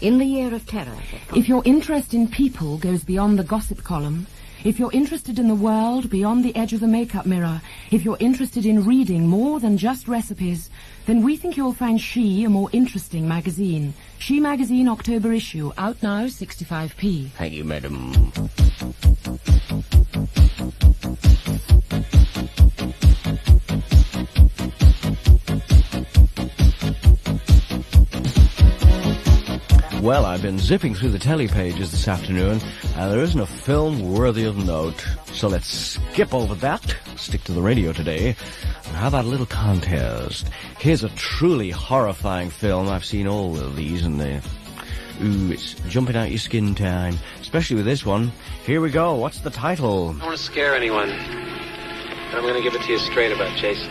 In the year of terror, If your interest in people goes beyond the gossip column, if you're interested in the world beyond the edge of the makeup mirror, if you're interested in reading more than just recipes, then we think you'll find She a more interesting magazine. She Magazine October issue, out now 65p. Thank you, madam. Well, I've been zipping through the telly pages this afternoon, and there isn't a film worthy of note. So let's skip over that, stick to the radio today, and how about a little contest? Here's a truly horrifying film. I've seen all of these, and they Ooh, it's jumping out your skin time. Especially with this one. Here we go. What's the title? I don't want to scare anyone. But I'm going to give it to you straight about Jason.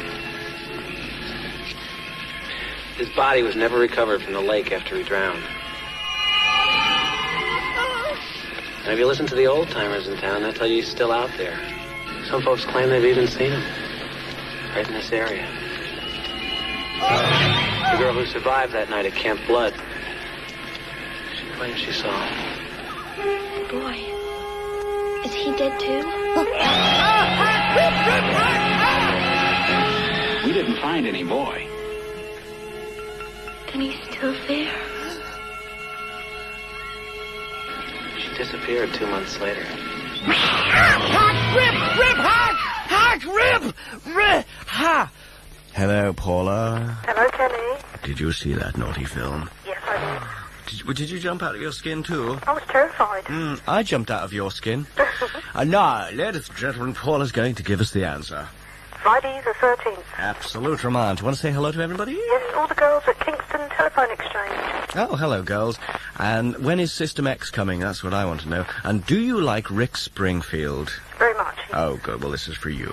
His body was never recovered from the lake after he drowned. And if you listen to the old timers in town, they'll tell you he's still out there. Some folks claim they've even seen him. Right in this area. The girl who survived that night at Camp Blood. She claims she saw him. Boy, is he dead too? We didn't find any boy. Then he's still there. She disappeared two months later. Hack, rip, rip, hack, hack, rip, rip, ha. Hello, Paula. Hello, Kenny. Did you see that naughty film? Yes, I Did you, did you jump out of your skin too? I was terrified. Mm, I jumped out of your skin. and now, ladies and gentlemen, Paula's going to give us the answer. Friday the 13th. Absolute romance. Want to say hello to everybody? Yes, all the girls at Kingston Telephone Exchange. Oh, hello, girls. And when is System X coming? That's what I want to know. And do you like Rick Springfield? Very much. Oh, good. Well, this is for you.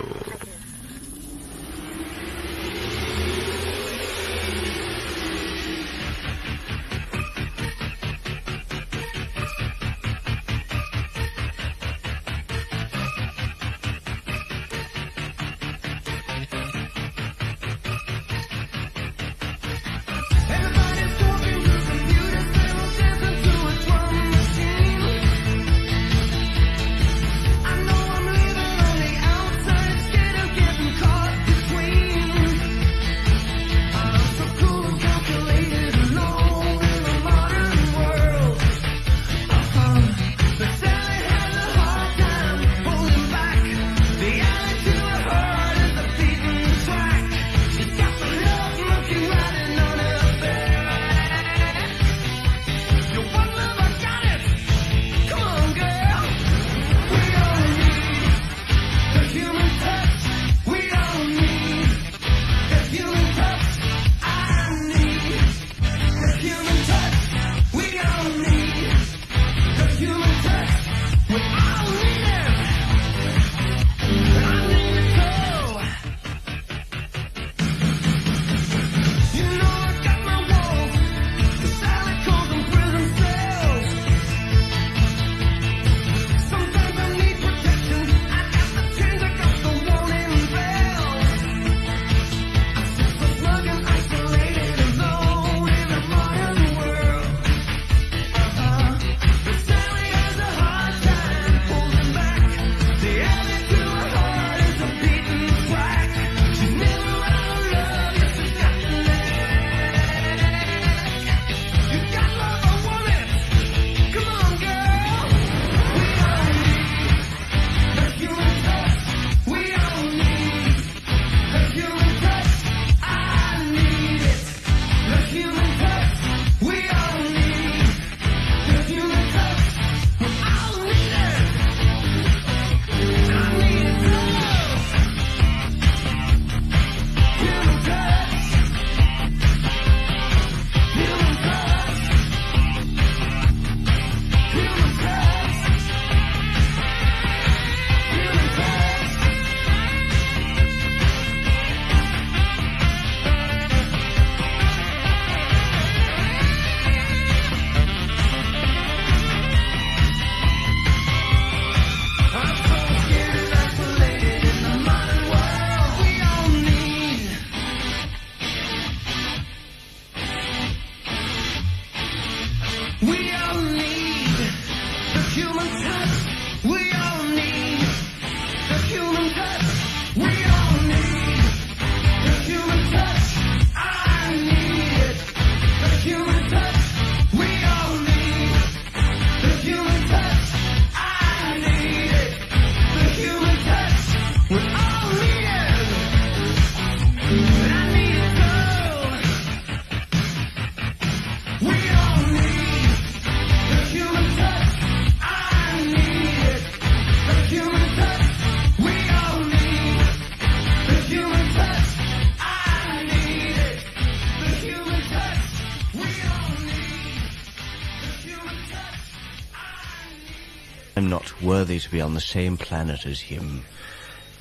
Be on the same planet as him.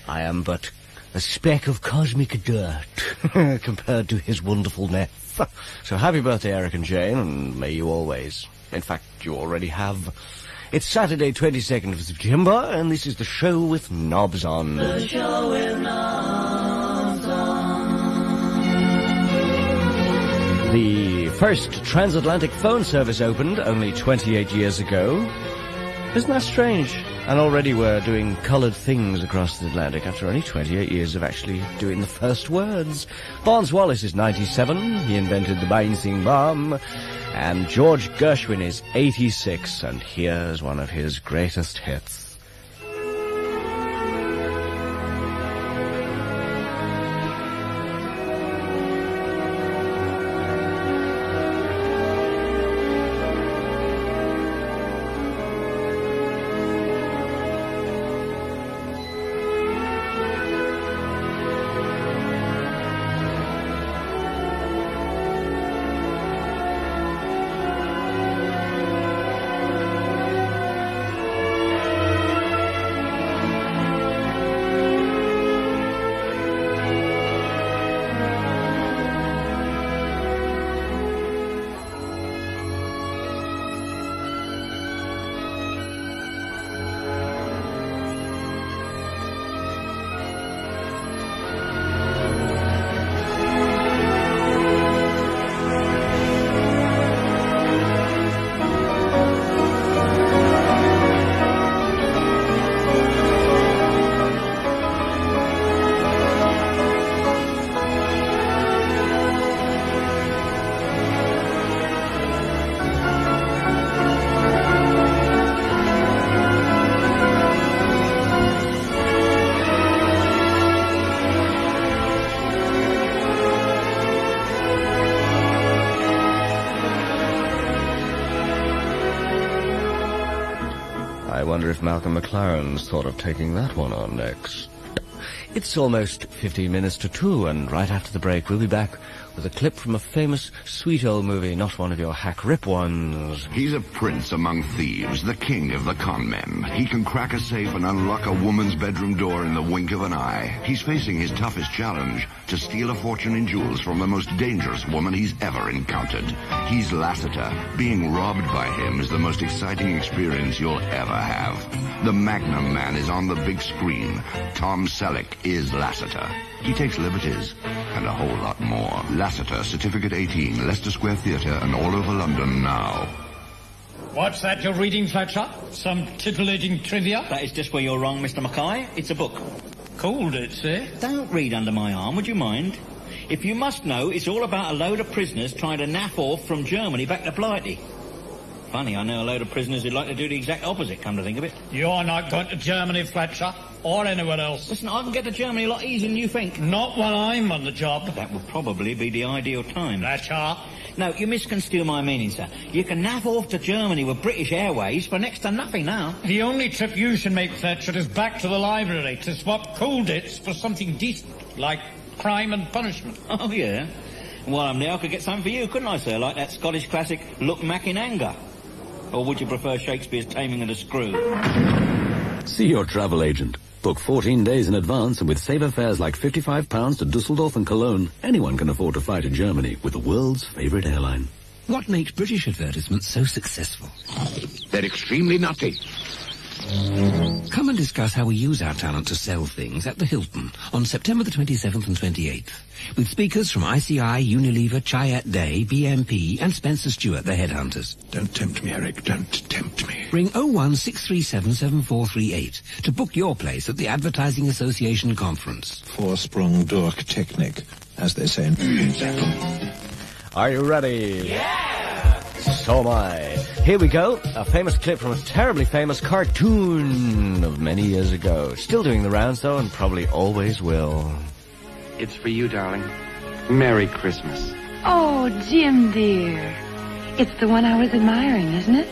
I am but a speck of cosmic dirt compared to his wonderfulness. So happy birthday, Eric and Jane, and may you always. In fact, you already have. It's Saturday, 22nd of September, and this is the show with knobs on. The show with knobs The first transatlantic phone service opened only 28 years ago. Isn't that strange? And already we're doing coloured things across the Atlantic after only 28 years of actually doing the first words. Barnes Wallis is 97. He invented the bouncing bomb. And George Gershwin is 86. And here's one of his greatest hits. Malcolm McLaren's thought of taking that one on next. It's almost 15 minutes to two, and right after the break, we'll be back with a clip from a famous sweet old movie, not one of your hack rip ones. He's a prince among thieves, the king of the con men. He can crack a safe and unlock a woman's bedroom door in the wink of an eye. He's facing his toughest challenge to steal a fortune in jewels from the most dangerous woman he's ever encountered. He's Lassiter. Being robbed by him is the most exciting experience you'll ever have. The Magnum Man is on the big screen. Tom Selleck is Lassiter. He takes liberties and a whole lot more. Lassiter, Certificate 18, Leicester Square Theatre and all over London now. What's that you're reading, Fletcher? Some titillating trivia? That is just where you're wrong, Mr. Mackay. It's a book. Colditz, sir. Eh? Don't read under my arm, would you mind? If you must know, it's all about a load of prisoners trying to naff off from Germany back to Blighty. Funny, I know a load of prisoners who'd like to do the exact opposite, come to think of it. You're not going to Germany, Fletcher, or anywhere else. Listen, I can get to Germany a lot easier than you think. Not when I'm on the job. That would probably be the ideal time. Fletcher. No, you misconstrue my meaning, sir. You can naff off to Germany with British Airways for next to nothing now. The only trip you should make, Fletcher, is back to the library to swap Colditz for something decent, like crime and punishment. Oh, yeah? While I'm there, I could get something for you, couldn't I, sir? Like that Scottish classic, Look Mac in Anger. Or would you prefer Shakespeare's Taming of the Screw? See your travel agent. Book 14 days in advance and with saver fares like £55 to Dusseldorf and Cologne, anyone can afford to fly to Germany with the world's favourite airline. What makes British advertisements so successful? They're extremely nutty. Come and discuss how we use our talent to sell things at the Hilton on September the 27th and 28th with speakers from ICI, Unilever, Chiat Day, BMP and Spencer Stuart, the headhunters. Don't tempt me, Eric. Don't tempt me. Ring 016377438 to book your place at the Advertising Association Conference. Vorsprung durch Technik, as they say in Are you ready? Yeah! So am I. Here we go. A famous clip from a terribly famous cartoon of many years ago. Still doing the rounds though, and probably always will. It's for you, darling. Merry Christmas. Oh, Jim, dear. It's the one I was admiring, isn't it?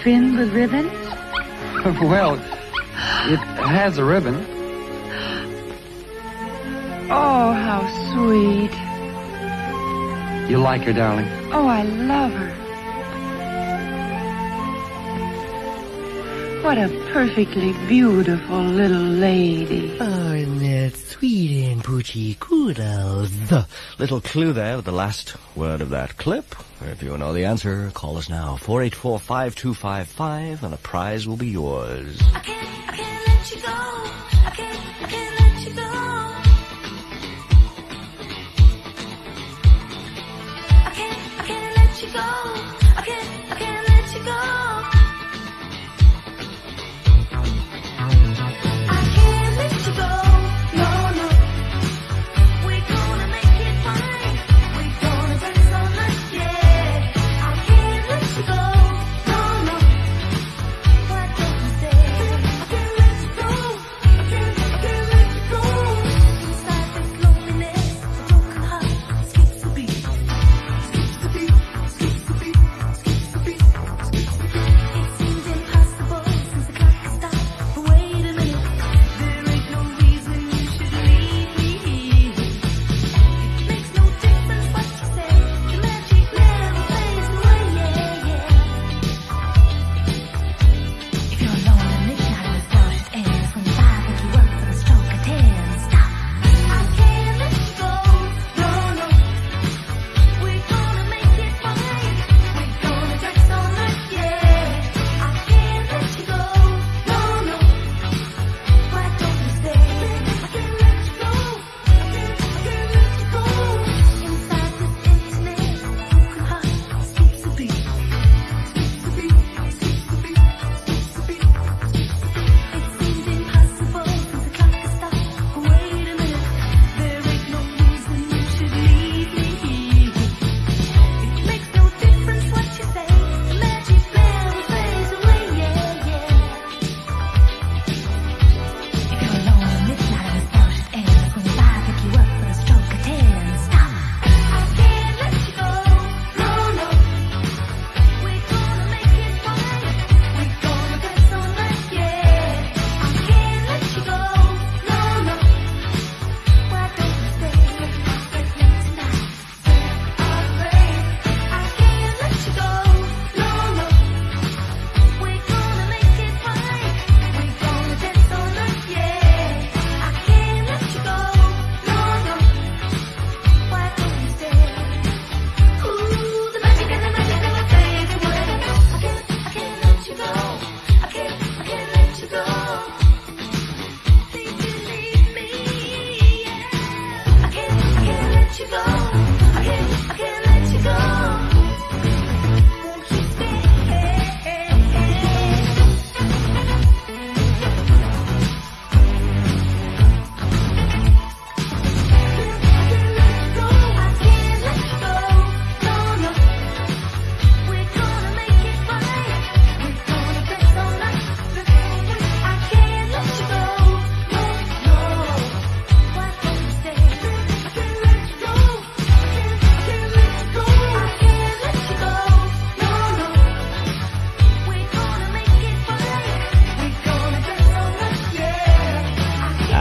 Trimmed with ribbons? well, it has a ribbon. Oh, how sweet. You like her, darling? Oh, I love her. What a perfectly beautiful little lady. Aren't that uh, sweet and poochie kudos? The little clue there with the last word of that clip. If you know the answer, call us now. 484-5255 and the prize will be yours. let you go. I can't, I can't let you go. I can't, I can't let you go.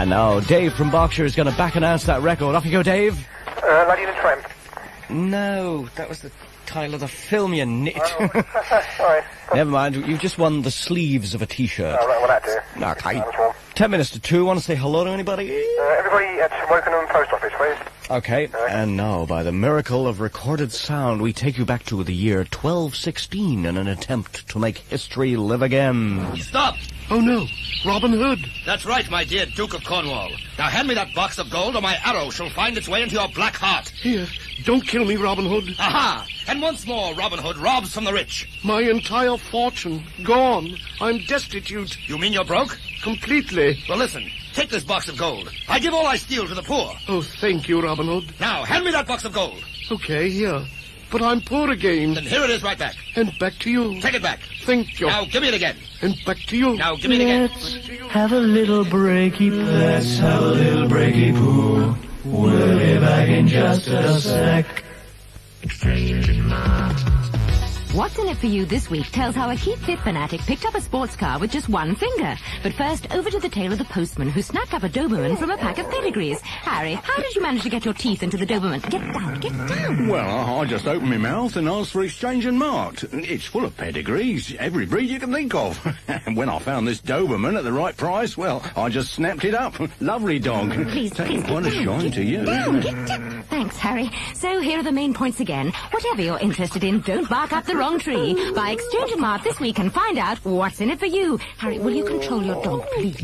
And now Dave from Berkshire is going to back announce that record. Off you go, Dave. Uh, Lady and Tramp. No, that was the title of the film, you nit. Sorry. Never mind, you've just won the sleeves of a t-shirt. Oh, right, well, that do. Okay. Ten minutes to two. Want to say hello to anybody? Uh, everybody at Wokingham Post Office, please. Okay. And now, by the miracle of recorded sound, we take you back to the year 1216 in an attempt to make history live again. Stop! Oh no, Robin Hood. That's right, my dear Duke of Cornwall. Now hand me that box of gold or my arrow shall find its way into your black heart. Here, don't kill me, Robin Hood. Aha! And once more, Robin Hood robs from the rich. My entire fortune gone. I'm destitute. You mean you're broke? Completely. Well, listen. Take this box of gold. I give all I steal to the poor. Oh, thank you, Robin Hood. Now, hand me that box of gold. Okay, here. But I'm poor again. Then here it is right back. And back to you. Take it back. Thank you. Now, give me it again. And back to you. Now, give me it again. Let's Have a little breaky, let's have a little breaky poo. We'll be back in just a sec. What's in it for you this week tells how a Keep Fit fanatic picked up a sports car with just one finger. But first, over to the tale of the postman who snapped up a Doberman from a pack of pedigrees. Harry, how did you manage to get your teeth into the Doberman? Get down, get down. Well, I, just opened my mouth and asked for Exchange and Mart. It's full of pedigrees, every breed you can think of. and when I found this Doberman at the right price, well, I just snapped it up. Lovely dog. Please, Taking please, quite a down, shine to you. down, get down. Thanks, Harry. So here are the main points again. Whatever you're interested in, don't bark up the wrong tree. Buy Exchange Mart this week and find out what's in it for you. Harry, will you control your dog, please?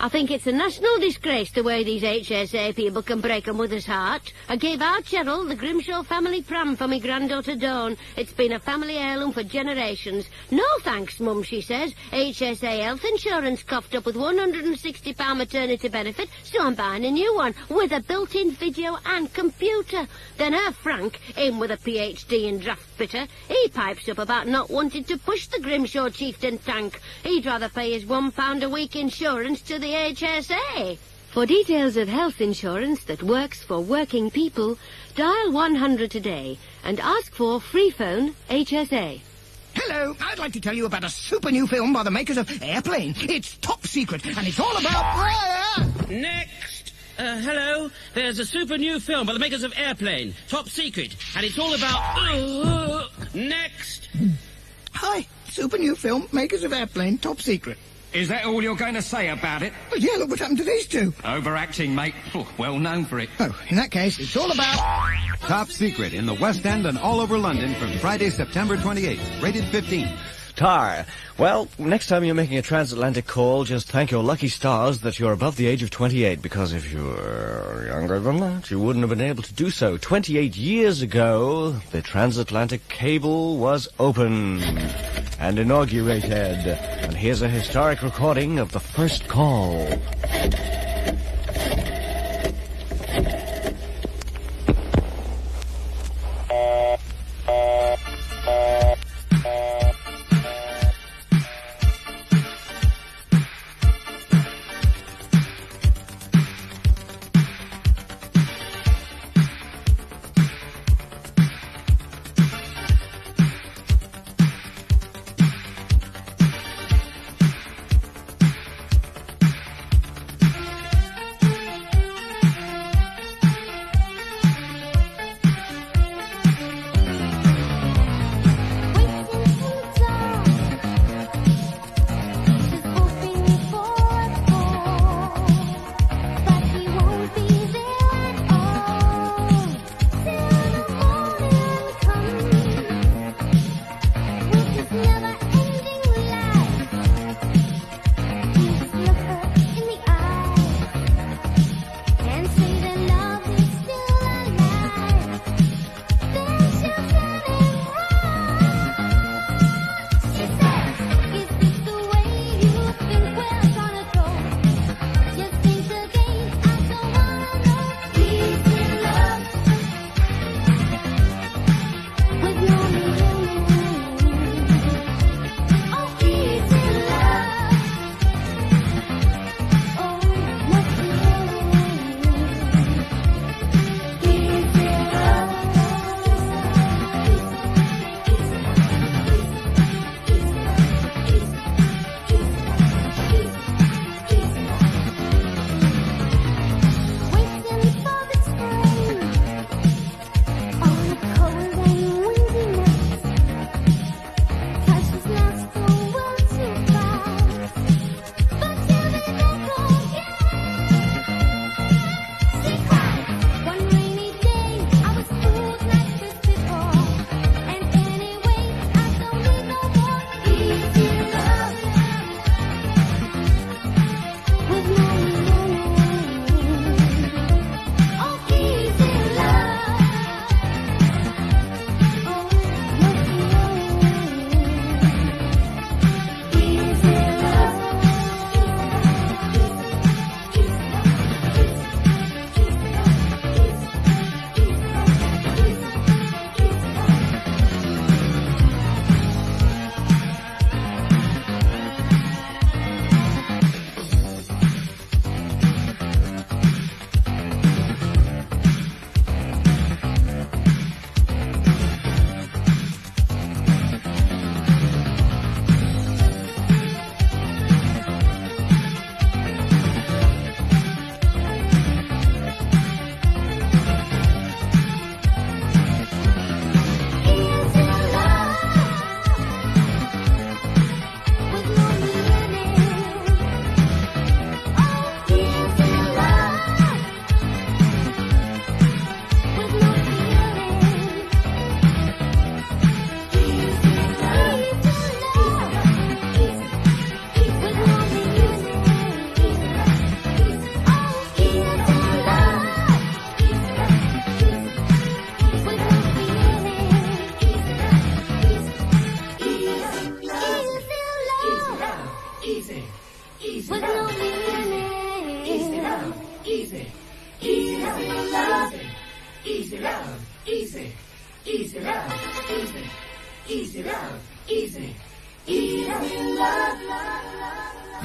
I think it's a national disgrace the way these HSA people can break a mother's heart. I gave our Cheryl the Grimshaw family pram for my granddaughter Dawn. It's been a family heirloom for generations. No thanks, Mum, she says. HSA health insurance coughed up with £160 maternity benefit, so I'm buying a new one with a built-in video and computer. Then her Frank, in with a PhD in draft bitter, he pipes up about not wanting to push the Grimshaw chieftain tank. He'd rather pay his one pound a week insurance to the HSA. For details of health insurance that works for working people, dial 100 today and ask for free phone HSA. Hello, I'd like to tell you about a super new film by the makers of Airplane. It's top secret, and it's all about... Next! Uh, hello, there's a super new film by the makers of Airplane, Top Secret, and it's all about... Next! Hi, super new film, makers of Airplane, top secret. Is that all you're going to say about it? Well, yeah, look what happened to these two. Overacting, mate. Oh, well known for it. Oh, in that case, it's all about... Top Secret in the West End and all over London from Friday, September 28th. Rated 15. Well, next time you're making a transatlantic call, just thank your lucky stars that you're above the age of 28, because if you were younger than that, you wouldn't have been able to do so. 28 years ago, the transatlantic cable was opened and inaugurated. And here's a historic recording of the first call.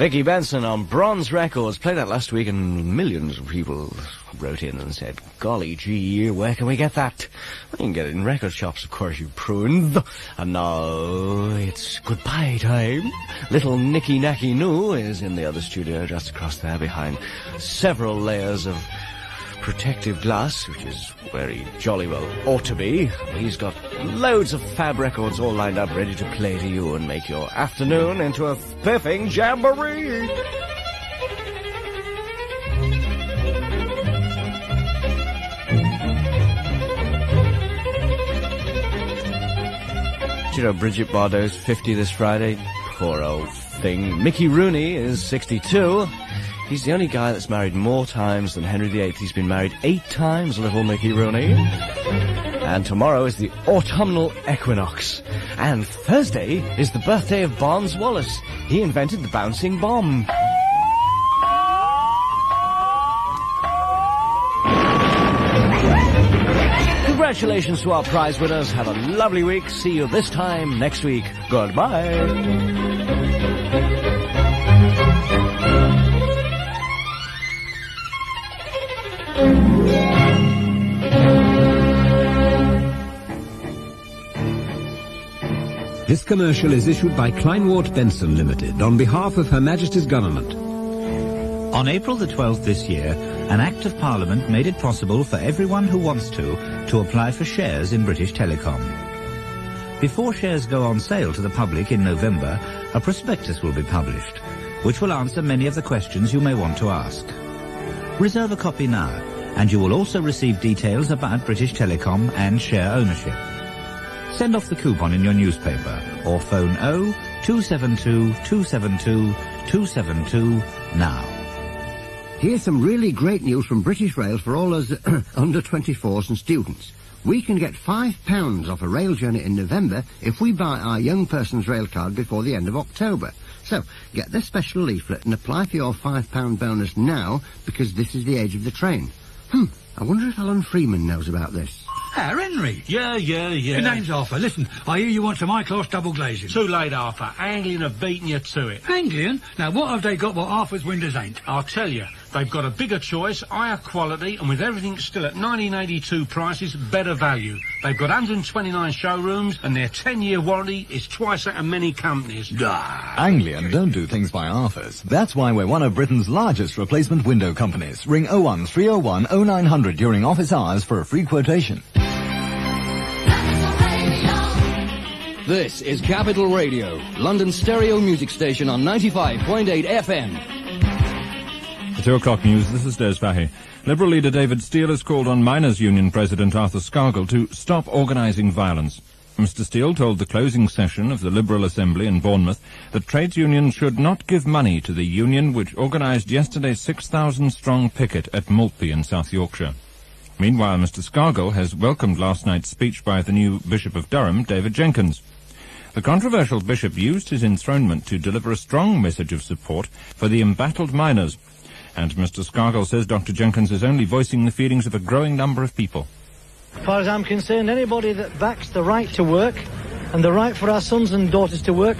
Vicky Benson on Bronze Records. Played that last week and millions of people wrote in and said, golly gee, where can we get that? Well, you can get it in record shops, of course, you prunes. And now it's goodbye time. Little Nicky Nacky Noo is in the other studio just across there behind several layers of protective glass, which is where he jolly well ought to be. He's got loads of fab records all lined up ready to play to you and make your afternoon into a spiffing jamboree. Do you know Brigitte Bardot's 50 this Friday? Poor old thing. Mickey Rooney is 62. He's the only guy that's married more times than Henry VIII. He's been married eight times, little Mickey Rooney. And tomorrow is the autumnal equinox. And Thursday is the birthday of Barnes Wallis. He invented the bouncing bomb. Congratulations to our prize winners. Have a lovely week. See you this time next week. Goodbye. This commercial is issued by Kleinwort Benson Limited on behalf of Her Majesty's Government. On April the 12th this year, an Act of Parliament made it possible for everyone who wants to, to apply for shares in British Telecom. Before shares go on sale to the public in November, a prospectus will be published, which will answer many of the questions you may want to ask. Reserve a copy now, and you will also receive details about British Telecom and share ownership. Send off the coupon in your newspaper or phone 0 272 272 272 now. Here's some really great news from British Rail for all us under 24s and students. We can get £5 off a rail journey in November if we buy our young person's rail card before the end of October. So, get this special leaflet and apply for your £5 bonus now because this is the age of the train. Hmm, I wonder if Alan Freeman knows about this. Ah, Henry. Yeah, yeah, yeah. Your name's Arthur. Listen, I hear you want some high-class double glazing. Too late, Arthur. Anglian have beaten you to it. Anglian? Now, what have they got what Arthur's windows ain't? I'll tell you, they've got a bigger choice, higher quality, and with everything still at 1982 prices, better value. They've got 129 showrooms, and their 10-year warranty is twice that of many companies. Anglian don't do things by Arthurs. That's why we're one of Britain's largest replacement window companies. Ring 01 301 0900 during office hours for a free quotation. This is Capital Radio, London's stereo music station on 95.8 FM. The two o'clock news, this is Des Fahy. Liberal leader David Steel has called on Miners' Union President Arthur Scargill to stop organising violence. Mr Steel told the closing session of the Liberal Assembly in Bournemouth that trades unions should not give money to the union which organised yesterday's 6,000-strong picket at Maltby in South Yorkshire. Meanwhile, Mr Scargill has welcomed last night's speech by the new Bishop of Durham, David Jenkins. The controversial bishop used his enthronement to deliver a strong message of support for the embattled miners. And Mr Scargill says Dr Jenkins is only voicing the feelings of a growing number of people. As far as I'm concerned, anybody that backs the right to work and the right for our sons and daughters to work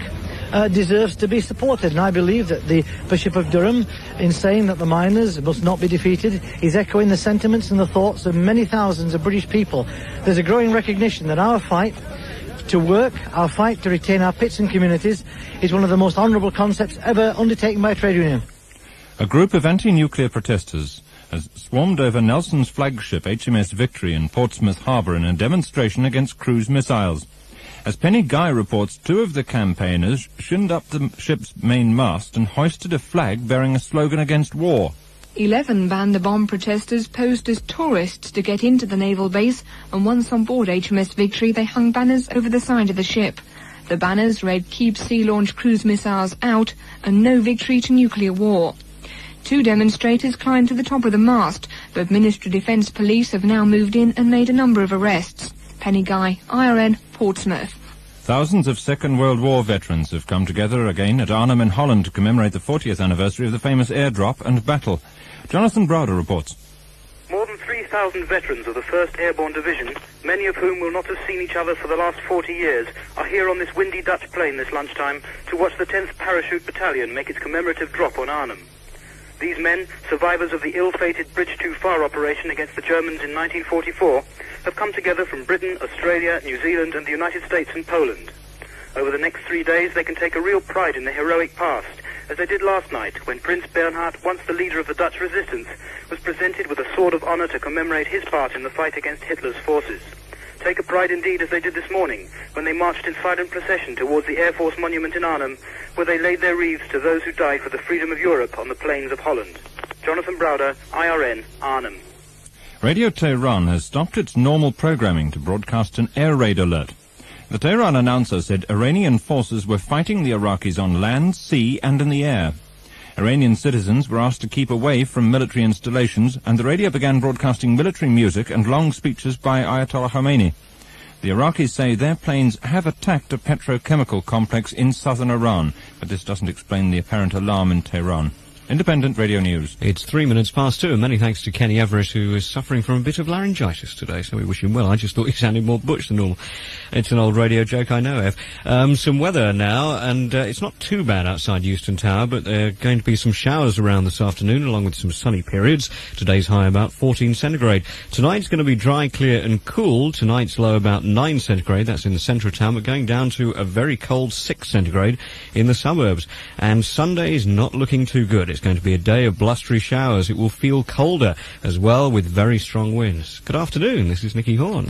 uh, deserves to be supported. And I believe that the Bishop of Durham, in saying that the miners must not be defeated, is echoing the sentiments and the thoughts of many thousands of British people. There's a growing recognition that our fight to work, our fight to retain our pits and communities, is one of the most honourable concepts ever undertaken by a trade union. A group of anti-nuclear protesters has swarmed over Nelson's flagship HMS Victory in Portsmouth Harbour in a demonstration against cruise missiles. As Penny Guy reports, two of the campaigners shinned up the ship's main mast and hoisted a flag bearing a slogan against war. Eleven banned the bomb protesters posed as tourists to get into the naval base, and once on board HMS Victory, they hung banners over the side of the ship. The banners read Keep Sea-Launched Cruise Missiles Out and No Victory to Nuclear War. Two demonstrators climbed to the top of the mast, but Ministry of Defence Police have now moved in and made a number of arrests. Penny Guy, IRN, Portsmouth. Thousands of Second World War veterans have come together again at Arnhem in Holland to commemorate the 40th anniversary of the famous airdrop and battle. Jonathan Browder reports. More than 3,000 veterans of the 1st Airborne Division, many of whom will not have seen each other for the last 40 years, are here on this windy Dutch plain this lunchtime to watch the 10th Parachute Battalion make its commemorative drop on Arnhem. These men, survivors of the ill-fated Bridge Too Far operation against the Germans in 1944, have come together from Britain, Australia, New Zealand and the United States and Poland. Over the next three days, they can take a real pride in their heroic past, as they did last night when Prince Bernhard, once the leader of the Dutch resistance, was presented with a sword of honor to commemorate his part in the fight against Hitler's forces. Take a pride indeed as they did this morning when they marched in silent procession towards the Air Force Monument in Arnhem, where they laid their wreaths to those who died for the freedom of Europe on the plains of Holland. Jonathan Browder, IRN, Arnhem. Radio Tehran has stopped its normal programming to broadcast an air raid alert. The Tehran announcer said Iranian forces were fighting the Iraqis on land, sea, and in the air. Iranian citizens were asked to keep away from military installations, and the radio began broadcasting military music and long speeches by Ayatollah Khomeini. The Iraqis say their planes have attacked a petrochemical complex in southern Iran, but this doesn't explain the apparent alarm in Tehran. Independent Radio News. It's three minutes past two, and many thanks to Kenny Everett, who is suffering from a bit of laryngitis today, so we wish him well. I just thought he sounded more butch than normal. It's an old radio joke, I know, Ev. Um, some weather now, and uh, it's not too bad outside Euston Tower, but there are going to be some showers around this afternoon, along with some sunny periods. Today's high about 14 centigrade. Tonight's going to be dry, clear, and cool. Tonight's low about 9 centigrade, that's in the centre of town, but going down to a very cold 6 centigrade in the suburbs. And Sunday's not looking too good. It's going to be a day of blustery showers. It will feel colder as well with very strong winds. Good afternoon. This is Nicky Horne.